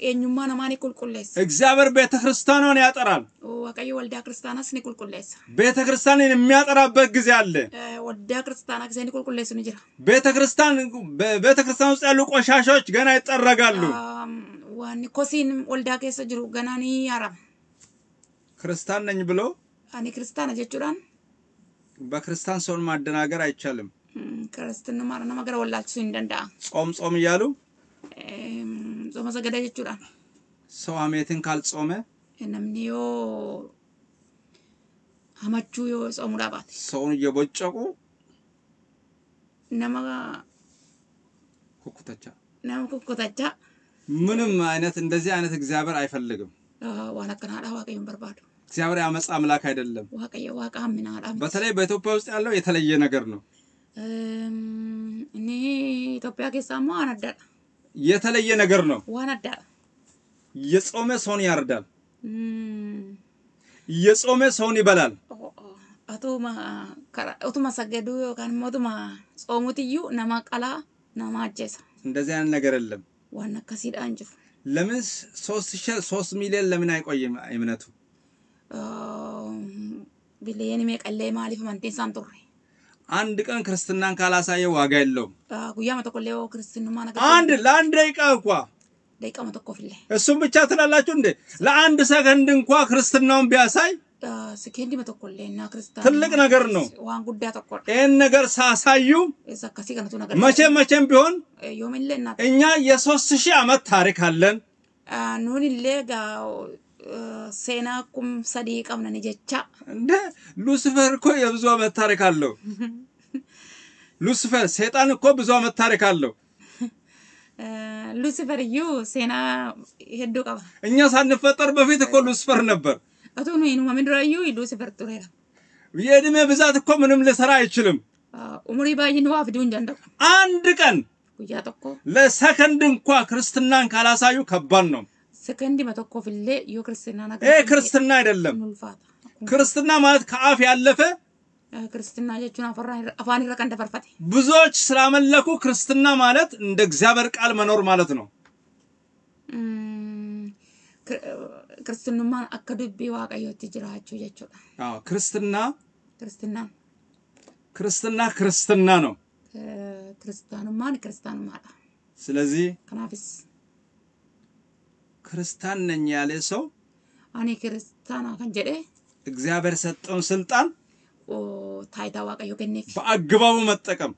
S2: eenyummaa namaa ni qulqulleessa.
S1: እግዚአብሔር ቤተ ክርስቲያኗን ያጠራል።
S2: Waaqayyo waldaa kiristaanaas ni qulqulleessa.
S1: ቤተ ክርስቲያንን የሚያጠራበት ጊዜ አለ።
S2: Eh, Waldaa kiristaanaa gisee ni qulqulleessu ni jira.
S1: ቤተ ክርስቲያን በቤተ ክርስቲያን ውስጥ ያሉ ቆሻሻዎች ገና ይጠረጋሉ።
S2: Um, Waan kosiin waldaa keessa jiru ganaa ni haarama.
S1: ክርስቲያን ነኝ ብሎ
S2: Ani kiristaana jechuudhaan
S1: በክርስቲያን ሰውን ማደናገር አይቻልም።
S2: mm, nama gara wallaalchisuu hin danda'a.
S1: ጾም ጾም እያሉ
S2: Sooma sagadaa jechuudhaan
S1: ሰው ሐሜትን ካልጾመ
S2: namni yoo hamachuu yoo tsoomuu baate
S1: ሰውን እየቦጨቁ
S2: nama
S1: ኩኩተቻ
S2: nama kukkutachaa
S1: ምንም አይነት እንደዚህ አይነት እግዚአብሔር አይፈልግም።
S2: ah, waan akkanaadha waaqayyoon barbaadu.
S1: እግዚአብሔር ያመፃ አምላክ አይደለም።
S2: Waaqayyo waaqa hamminaadha.
S1: በተለይ በኢትዮጵያ ውስጥ ያለው የተለየ ነገር ነው።
S2: Ehm, keessaa immoo waan addaadha.
S1: የተለየ ነገር ነው።. የጾመ ሰውን ያርዳል።
S2: Mm.
S1: የጾመ ሰውን ይበላል።
S2: Oh, oh. Kara- utuma saggaduu yookaan immoo utuma tsoomuutiyyuu nama qalaa nama ajjeesa.
S1: እንደዚህ አይነት ነገር የለም።
S2: Waan akkasiidhaan jiru.
S1: ለምን ሶስት ሚሊዮን ለምን አይቆይም እምነቱ?
S2: Meeqallee maaliif amantiin isaan turre?
S1: አንድ ቀን ክርስትናን ካላሳየ ዋጋ የለውም።
S2: Ah,
S1: አንድ ለአንድ ደቂቃ እንኳ እሱም ብቻ ትላላችሁ እንዴ? ለአንድ ሰከንድ እንኳ ክርስትናውን ቢያሳይ ትልቅ ነገር ነው።. ይህን ነገር ሳሳዩ መቼም መቼም ቢሆን እኛ የሶስት ሺህ ዓመት ታሪክ አለን።
S2: kum sadii qabna ni jecha
S1: እንደ ሉሲፈር እኮ የብዙ ዓመት ታሪክ አለው። ሉሲፈር ሰይጣን እኮ ብዙ ዓመት ታሪክ አለው።
S2: lucifer iyyuu seenaa hedduu qaba.
S1: እኛ ሳንፈጠር በፊት እኮ ሉሲፈር ነበር።
S2: nuyi hin uumamin durayyuu lucifer tureera.
S1: የዕድሜ ብዛት እኮ ምንም ሊሰራ አይችልም።
S2: waa fiduu hin danda'u.
S1: አንድ ቀን ለሰከንድ እንኳ ክርስትናን ካላሳዩ ከባድ ነው። ክርስትና አይደለም።. ክርስትና ማለት ከአፍ ያለፈ
S2: jechuun afarraa- afaan irra kan dabarfate.
S1: ብዙዎች ስላመለኩ ክርስትና ማለት እንደ እግዚአብሔር ቃል መኖር ማለት ነው።
S2: Mm, akka dubbii waaqayyootti jiraachuu jechuudha.
S1: አዎ ክርስትና
S2: Kiristinnaan
S1: ክርስትና ክርስትና ነው።
S2: eh, kiristaanummaan kiristaanummaadha.
S1: ስለዚህ
S2: Kanaafis
S1: ክርስቲያን ነኝ ያለ ሰው
S2: ani kiristaanaa kan jedhe
S1: እግዚአብሔር የሰጠውን ስልጣን
S2: oh, taayitaa waaqayyoo kenneef
S1: በአግባቡ መጠቀም፣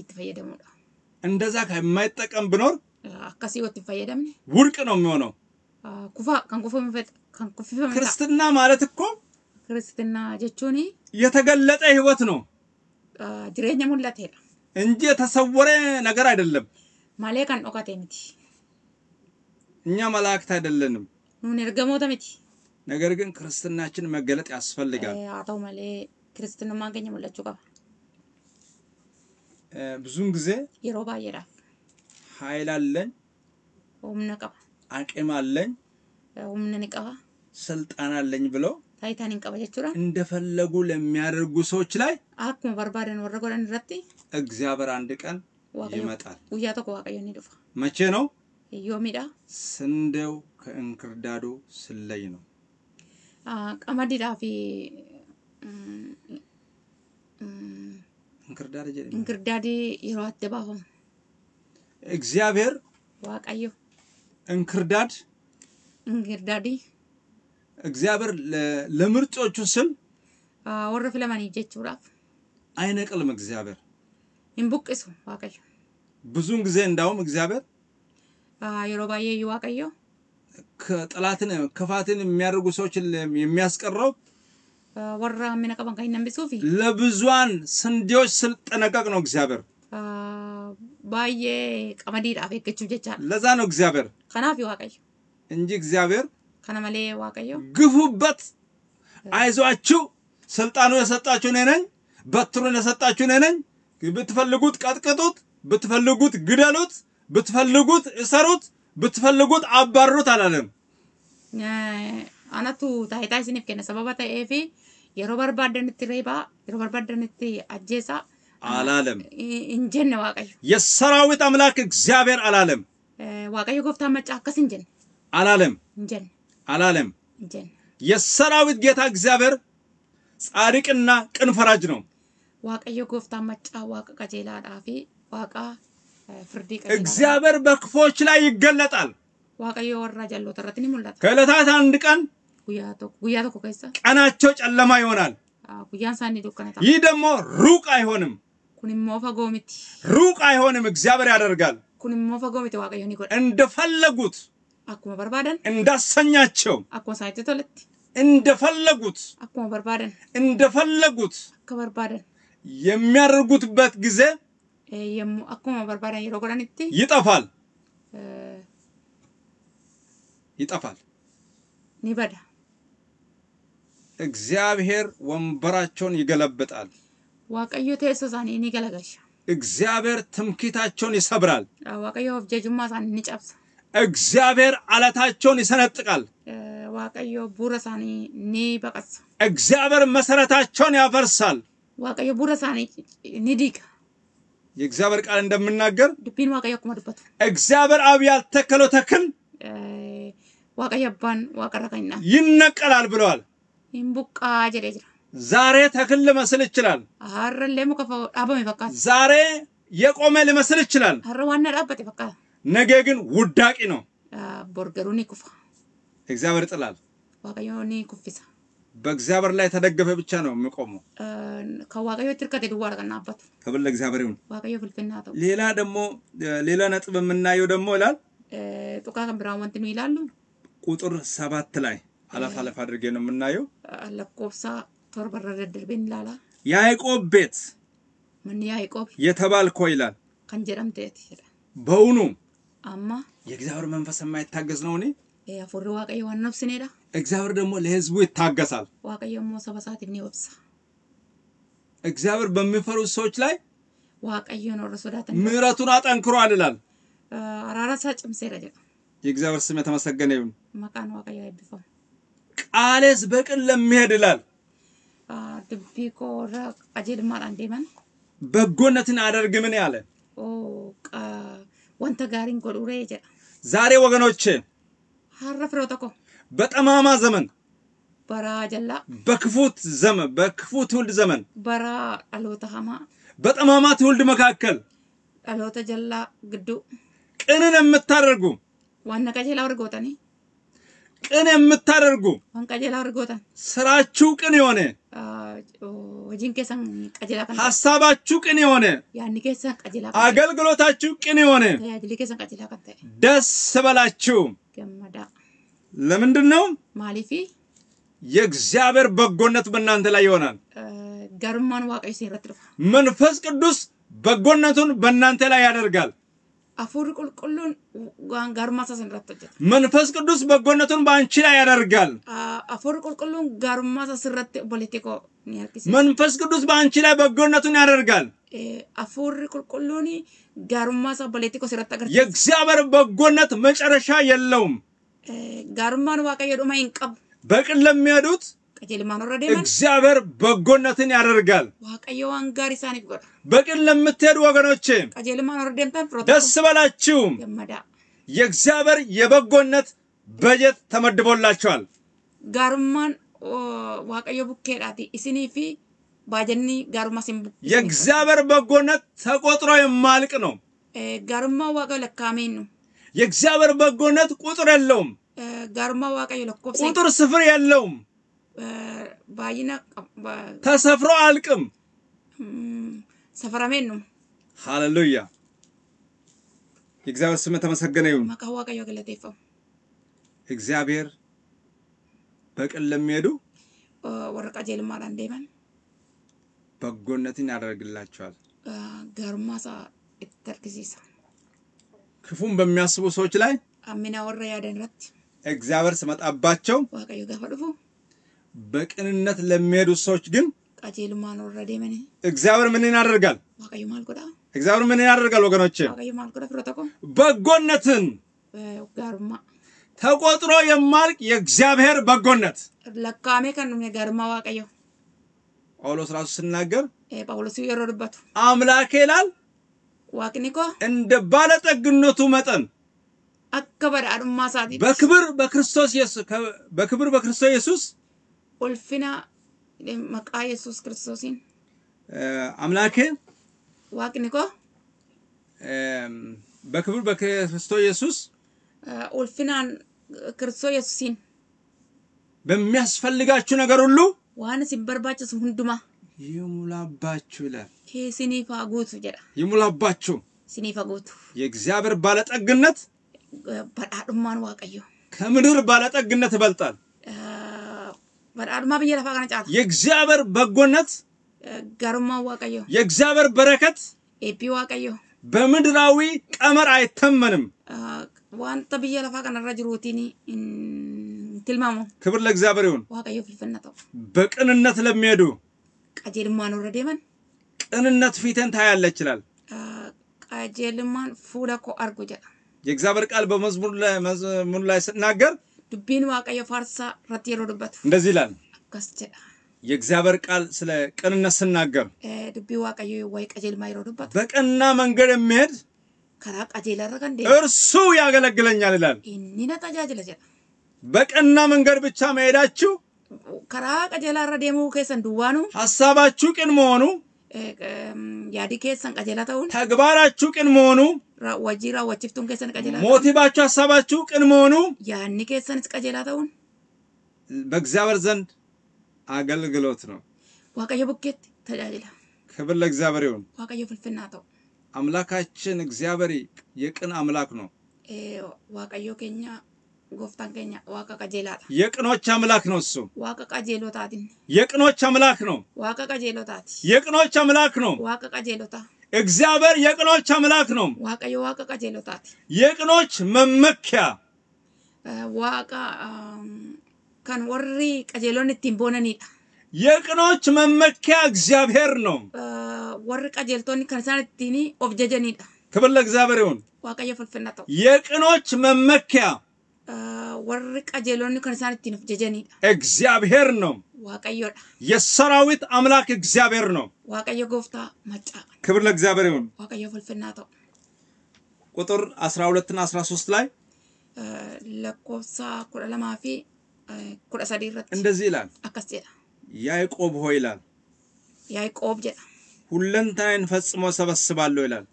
S2: itti fayyadamuudha.
S1: እንደዛ
S2: Eh, Akkasii yoo itti hin fayyadamne
S1: ውድቅ ነው የሚሆነው።
S2: ah, kan kuffifame ta'a.
S1: ክርስትና ማለት እኮ
S2: Kiristinnaa jechuun
S1: የተገለጠ ህይወት ነው
S2: ah, jireenya mul'ateedha.
S1: እንጂ የተሰወረ ነገር አይደለም።
S2: Malee kan dhokate miti.
S1: እኛ መላእክት አይደለንም።
S2: ergamoota miti.
S1: ነገር ግን ክርስትናችን መገለጥ ያስፈልጋል።
S2: Eh, malee kiristinnummaan keenya mul'achuu qaba.
S1: እ፣ ብዙውን ጊዜ
S2: Yeroo baay'eedhaaf
S1: ኃይል አለኝ፣
S2: humna qaba.
S1: አቅም አለኝ፣
S2: Eh, ni qaba.
S1: ስልጣን አለኝ ብለው
S2: hin qaba jechuudhaan
S1: እንደፈለጉ ለሚያደርጉ ሰዎች ላይ
S2: barbaadan warra godhan irratti
S1: እግዚአብሔር አንድ ቀን ይመጣል።
S2: waaqayyo ni dhufa.
S1: መቼ ነው?
S2: Yoomidha.
S1: ስንዴው ከእንክርዳዱ ስለይ ነው።
S2: Ah, Qamadiidhaa fi mm, mm,
S1: እንክርዳድ
S2: yeroo adda baafamu
S1: እግዚአብሔር
S2: waaqayyo
S1: እንክርዳድ
S2: ingirdaadii
S1: እግዚአብሔር ለምርጦቹ ስም
S2: ah, warra filamaniif jechuudhaaf
S1: አይነቅልም። እግዚአብሔር
S2: buqqisu waaqayyo.
S1: ብዙውን ጊዜ እንዳውም እግዚአብሔር
S2: Ah, Yeroo baay'ee iyyuu waaqayyo
S1: ከጠላትን ክፋትን የሚያደርጉ ሰዎችን የሚያስቀረው
S2: ah, kan hin hambisuu fi
S1: ለብዙሃን ስንዴዎች ስልጠነቀቅ ነው እግዚአብሔር።
S2: ah, baay'ee qamadiidhaaf eeggachuuf jechaadha.
S1: ለዛ ነው እግዚአብሔር
S2: Kanaaf waaqayyo
S1: እንጂ እግዚአብሔር
S2: malee waaqayyo
S1: ግፉበት፣ አይዟችሁ፣ ስልጣኑ የሰጣችሁ እኔ ነኝ፣ በትሩን የሰጣችሁ እኔ ነኝ፣ ብትፈልጉት ቀጥቅጡት፣ ብትፈልጉት ግደሉት፣ ብትፈልጉት እሰሩት፣ ብትፈልጉት አባሩት አላለም።
S2: Eh, anatu taayitaa isiniif kenna sababa ta'eef yeroo barbaadanitti reebaa yeroo barbaadanitti ajjeesaa
S1: አላለም።
S2: jenne waaqayyo.
S1: የሰራዊት አምላክ እግዚአብሔር አላለም፣
S2: Eh, gooftaan maccaa akkas hin jenne
S1: አላለም፣
S2: jenne
S1: አላለም።
S2: jenne.
S1: የሰራዊት ጌታ እግዚአብሔር ጻድቅና ቅን ፈራጅ ነው።
S2: Waaqayyo gooftaan maccaa waaqa qajeelaadhaa fi eh.
S1: እግዚአብሔር በክፎች ላይ ይገለጣል።. ከዕለታት አንድ ቀን ቀናቸው ጨለማ ይሆናል።
S2: ah.
S1: ይህ ደግሞ ሩቅ አይሆንም፣. ሩቅ አይሆንም። እግዚአብሔር ያደርጋል. እንደፈለጉት እንዳሰኛቸው እንደፈለጉት እንደፈለጉት የሚያደርጉትበት ጊዜ
S2: eh, akkuma barbaadan yeroo godhanitti
S1: ይጠፋል
S2: eh,
S1: ይጠፋል።
S2: ni bada.
S1: እግዚአብሔር ወንበራቸውን ይገለብጣል።
S2: Waaqayyo teessoo isaanii ni galagalcha.
S1: እግዚአብሔር ትምክህታቸውን ይሰብራል።
S2: Eh, jajummaa isaanii ni cabsa.
S1: እግዚአብሔር አለታቸውን ይሰነጥቃል።
S2: Eh, bu'uura isaanii ni baqassa.
S1: እግዚአብሔር መሰረታቸውን ያፈርሳል።
S2: isaanii ni diiga.
S1: የእግዚአብሔር ቃል እንደምናገር. እግዚአብሔር አብ ያልተከለው ተክል
S2: Eh.
S1: ይነቀላል ብለዋል።. ዛሬ ተክል ሊመስል ይችላል።. ዛሬ የቆመ ሊመስል ይችላል።. ነገ ግን ውዳቂ ነው።
S2: Ah, ni kufa.
S1: እግዚአብሔር ይጥላል።
S2: Waaqayyo ni kuffisa.
S1: በእግዚአብሔር ላይ የተደገፈ ብቻ ነው የሚቆመው።
S2: Eh, hirkate duwwaadha kan dhaabbatu.
S1: ክብር ለእግዚአብሔር ይሁን።
S2: Waaqayyo filfinnaa ta'u.
S1: ሌላ ደግሞ ሌላ ነጥብ የምናየው ደግሞ ይላል
S2: Eh, biraan wanti nu ilaallu
S1: ቁጥር ሰባት ላይ አለፍ አለፍ አድርጌ ነው የምናየው
S2: ah, lakkoofsa torbarra daddarbeen ilaala.
S1: ያዕቆብ ቤት
S2: Manni Yaaqoob
S1: የተባልከው ይላል
S2: kan jedhamteeti jedha.
S1: በውኑ
S2: Amma
S1: የእግዚአብሔር መንፈስ የማይታገዝ ነው እኔ
S2: eh, Waaqayyo waan nobsineedha.
S1: እግዚአብሔር ደግሞ ለሕዝቡ ይታገሳል።
S2: saba isaatiif ni obsa.
S1: እግዚአብሔር በሚፈሩት ሰዎች ላይ
S2: warra sodaatan
S1: ምሕረቱን አጠንክሯል ይላል።
S2: eh, isaa cimseera jedha.
S1: የእግዚአብሔር ስም የተመሰገነ ይሁን።
S2: Maqaan Waaqayyoo eebbifamu.
S1: ቃሌስ በቅን ለሚሄድ ይላል
S2: Ah, koo warra qajeelummaadhaan deeman
S1: በጎነትን አደርግምን ያለ
S2: oo qa- wanta gaariin godhuuree jedha.
S1: ዛሬ ወገኖቼ
S2: firoota koo
S1: በጠማማ ዘመን
S2: jallaa
S1: በክፉት ዘመን በክፉ ትውልድ ዘመን
S2: bara dhaloota hamaa
S1: በጠማማ ትውልድ መካከል
S2: dhaloota jallaa gidduu
S1: ቅንን የምታደርጉ
S2: qajeelaa warri gootanii
S1: ቅን የምታደርጉ
S2: warri gootan
S1: ስራችሁ ቅን የሆነ
S2: ah, ta'e
S1: ሀሳባችሁ ቅን የሆነ አገልግሎታችሁ ቅን የሆነ ደስ በላችሁ። ለምንድን ነው?
S2: maaliifi
S1: የእግዚአብሔር በጎነት በእናንተ ላይ ይሆናል።
S2: ah, isin irratti dhufa
S1: መንፈስ ቅዱስ በጎነቱን በእናንተ ላይ ያደርጋል።
S2: isaa isin irratti hojjeta
S1: መንፈስ ቅዱስ በጎነቱን በአንቺ ላይ ያደርጋል።
S2: Ah, sirratti obboleettii koo ni harkisa
S1: መንፈስ ቅዱስ በአንቺ ላይ በጎነቱን ያደርጋል።
S2: Eh, isaa obboleettii koo sirratti agarsiisa.
S1: የእግዚአብሔር በጎነት መጨረሻ የለውም።
S2: Eh, waaqayyo dhuma hin qabu.
S1: በቅን ለሚሄዱት
S2: warra deeman
S1: እግዚአብሔር በጎነትን ያደርጋል።
S2: waaqayyo waan gaarii isaaniif godha.
S1: በቅን ለምትሄዱ ወገኖቼ ደስ በላችሁ።. የእግዚአብሔር የበጎነት በጀት
S2: oh, bukkeedhaati. Isinii fi baajanni gaarummaa isin buk- isiniif
S1: የእግዚአብሔር በጎነት ተቆጥሮ የማልቅ ነው።
S2: Eh, Gaarummaa waaqayyo lakkaa'amee nu.
S1: የእግዚአብሔር በጎነት ቁጥር የለውም፣
S2: Eh,
S1: ቁጥር ስፍር የለውም፣
S2: Eh,
S1: ተሰፍሮ አልቅም።
S2: mm, safaramee nu.
S1: ሃሌሉያ! የእግዚአብሔር ስም የተመሰገነ ይሁን።. እግዚአብሔር በቅን ለሚሄዱ
S2: Eh, Warra qajeelummaadhaan deeman
S1: በጎነትን ያደርግላቸዋል።
S2: eh, itti argisiisa.
S1: ክፉን በሚያስቡ ሰዎች ላይ
S2: warra yaadan irratti
S1: እግዚአብሔር
S2: waaqayyo gaafa dhufu
S1: በቅንነት ለሚሄዱ ሰዎች ግን
S2: qajeelummaan warra deemanii
S1: እግዚአብሔር ምን ያደርጋል?
S2: maal godhaa?
S1: እግዚአብሔር ምን ያደርጋል? ወገኖቼ
S2: godha firoota koo?
S1: በጎነትን
S2: Eh, Gaarummaa.
S1: ተቆጥሮ የማልቅ የእግዚአብሔር በጎነት
S2: kan dhumne gaarummaa waaqayyo.
S1: ጳውሎስ ራሱ ሲናገር
S2: Eh, Phaawulos yeroo dubbatu
S1: አምላኬ ይላል
S2: koo
S1: እንደ ባለጠግነቱ መጠን
S2: akka badhaadhummaa isaatiitti
S1: በክብር በክርስቶስ ኢየሱስ በክብር በክርስቶስ ኢየሱስ
S2: eh, maqaa yesus kiristoosiin
S1: እ፣ አምላኬ እ፣ በክብር በክርስቶስ ኢየሱስ
S2: eh, eh, kiristoos yesuusiin
S1: በሚያስፈልጋችሁ ነገር ሁሉ
S2: isin barbaachisu hundumaa
S1: ይሙላባችሁ ይላል።
S2: guutu jedha
S1: ይሙላባችሁ
S2: guutu
S1: የእግዚአብሔር ባለጠግነት
S2: Eh, badhaadhummaan waaqayyo
S1: ከምድር ባለጠግነት ይበልጣል።
S2: Eh, badhaadhumaa biyya lafaa kana caala
S1: የእግዚአብሔር በጎነት
S2: Eh, gaarummaan waaqayyo
S1: የእግዚአብሔር በረከት
S2: eebbii waaqayyo
S1: በምድራዊ ቀመር አይተመንም።
S2: Ah, biyya lafaa kanarra jiruutiin hin tilmaamu
S1: ክብር ለእግዚአብሔር ይሁን።
S2: filfanna ta'u
S1: በቅንነት ለሚሄዱ
S2: qajeelummaan warra deeman
S1: ቅንነት ፊትን ታያለች ይላል
S2: ah, qajeelummaan fuula koo argu jedha
S1: የእግዚአብሔር ቃል በመዝሙር ላይ መዝሙር ላይ ስናገር
S2: dubbiin waaqayyo faarsaa irratti yeroo dubbatu
S1: እንደዚህ ይላል። የእግዚአብሔር ቃል ስለ ቅንነት ስናገር
S2: Eh, waaqayyo waa'ee qajeelummaa yeroo dubbatu
S1: በቀና መንገድ የሚሄድ
S2: deemu
S1: እርሱ ያገለግለኛል ይላል። በቀና መንገድ ብቻ መሄዳችሁ
S2: karaa qajeelaarra deemuu keessan duwwaanu
S1: ሀሳባችሁ ቅን መሆኑ፣
S2: eh, em, yaadi keessan qajeelaa ta'uun
S1: ተግባራችሁ ቅን መሆኑ፣
S2: hojii raawwachiiftuun keessan qajeelaa
S1: ሞቲቫችሁ ሀሳባችሁ ቅን መሆኑ
S2: yaadni keessanis qajeelaa ta'uun
S1: በእግዚአብሔር ዘንድ አገልግሎት ነው።
S2: waaqayyo bukkeetti tajaajila
S1: ክብር ለእግዚአብሔር ይሁን።
S2: waaqayyo filfinnaa ta'u
S1: አምላካችን እግዚአብሔር የቅን አምላክ ነው።
S2: Eh, waaqayyo gooftaan keenya waaqa qajeelaadha
S1: የቅኖች አምላክ ነው። እሱ
S2: waaqa qajeelotaatiin
S1: የቅኖች አምላክ ነው።
S2: waaqa qajeelotaati
S1: የቅኖች አምላክ ነው።
S2: waaqa qajeelotaa
S1: እግዚአብሔር የቅኖች አምላክ ነው።
S2: waaqayyo waaqa qajeelotaati
S1: የቅኖች መመኪያ
S2: Eh, um, kan warri qajeelonni ittiin boonanidha
S1: የቅኖች መመኪያ እግዚአብሔር ነው።
S2: Eh, kan isaan ittiin of jajanidha
S1: ክብር ለእግዚአብሔር ይሁን።
S2: filfinna ta'u
S1: የቅኖች መመኪያ
S2: Eh, warri qajeelonni kan isaan ittiin of jajanidha
S1: እግዚአብሔር ነው።
S2: waaqayyodha
S1: የሰራዊት አምላክ እግዚአብሔር ነው።
S2: waaqayyo gooftaa maccaa
S1: ክብር ለእግዚአብሔር ይሁን።
S2: waaqayyo filfinnaa ta'u
S1: ቁጥር 12 እና 13 ላይ
S2: Eh, lakkoofsa kudha lamaa fi eh, kudha sadii irratti
S1: እንደዚህ ይላል።
S2: akkas jedha
S1: ያዕቆብ ሆይ ይላል
S2: yaaqoob jedha
S1: ሁለንተናዬን ፈጽሞ ሰበስባለሁ ይላል።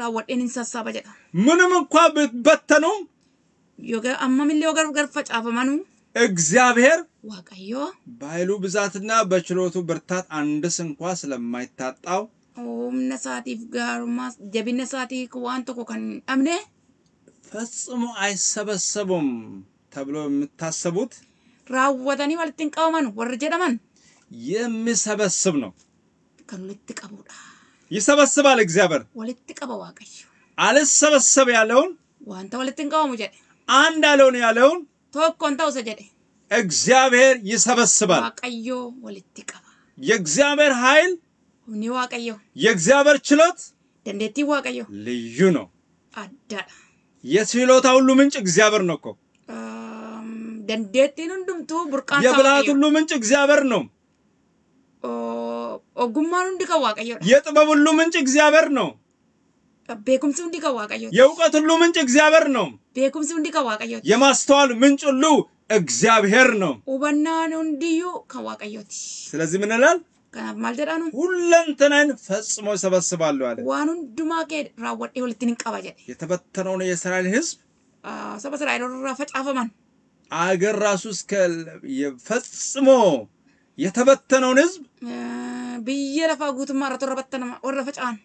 S2: raawwadheen hin sassaaba jedha
S1: ምንም እንኳ ብትበተኑ
S2: facaafamanuu
S1: እግዚአብሔር
S2: waaqayyoo
S1: በኃይሉ ብዛትና በችሎቱ ብርታት አንድስ እንኳ ስለማይታጣው
S2: isaatii waan tokko kan hin dhabne
S1: ፈጽሞ አይሰበሰቡም ተብሎ የምታሰቡት
S2: hin qabaman warri jedhaman
S1: የሚሰበስብ ነው።
S2: kan walitti qabudha
S1: ይሰበስባል እግዚአብሔር።
S2: walitti qaba waaqayyo
S1: አልሰበሰብ ያለውን
S2: walitti hin qabamu jedhe
S1: አንድ አለውን ያለውን
S2: tokkoon ta'usa jedhe
S1: እግዚአብሔር ይሰበስባል።
S2: waaqayyoo walitti qaba
S1: የእግዚአብሔር ኃይል
S2: humni waaqayyo
S1: የእግዚአብሔር ችሎት
S2: dandeettii waaqayyo
S1: ልዩ ነው።
S2: addaadha
S1: የችሎታ ሁሉ ምንጭ እግዚአብሔር ነው እኮ።
S2: Um, dandeettiin hundumtuu burqaan
S1: የብልሃት ሁሉ ምንጭ እግዚአብሔር ነው።
S2: ogummaan hundi kan waaqayyoodha
S1: የጥበብ ሁሉ ምንጭ እግዚአብሔር ነው።
S2: beekumsi hundi kan
S1: የእውቀት ሁሉ ምንጭ እግዚአብሔር ነው።
S2: beekumsi hundi kan
S1: የማስተዋል ምንጭ ሁሉ እግዚአብሔር ነው።
S2: hubannaan hundiyyuu kan
S1: ስለዚህ ምን ይላል?
S2: kanaaf maal jedhaanu
S1: ሁለንተናን ፈጽሞ ይሰበስባሉ አለ።
S2: raawwadhee walitti hin qaba jedhe
S1: የተበተነውን የእስራኤል
S2: Ah, saba israa'eloorraa facaafaman
S1: አገር ራሱ እስከ ፈጽሞ የተበተነውን
S2: Ah, biyya lafaa guutummaa irratti warra battanama warra faca'an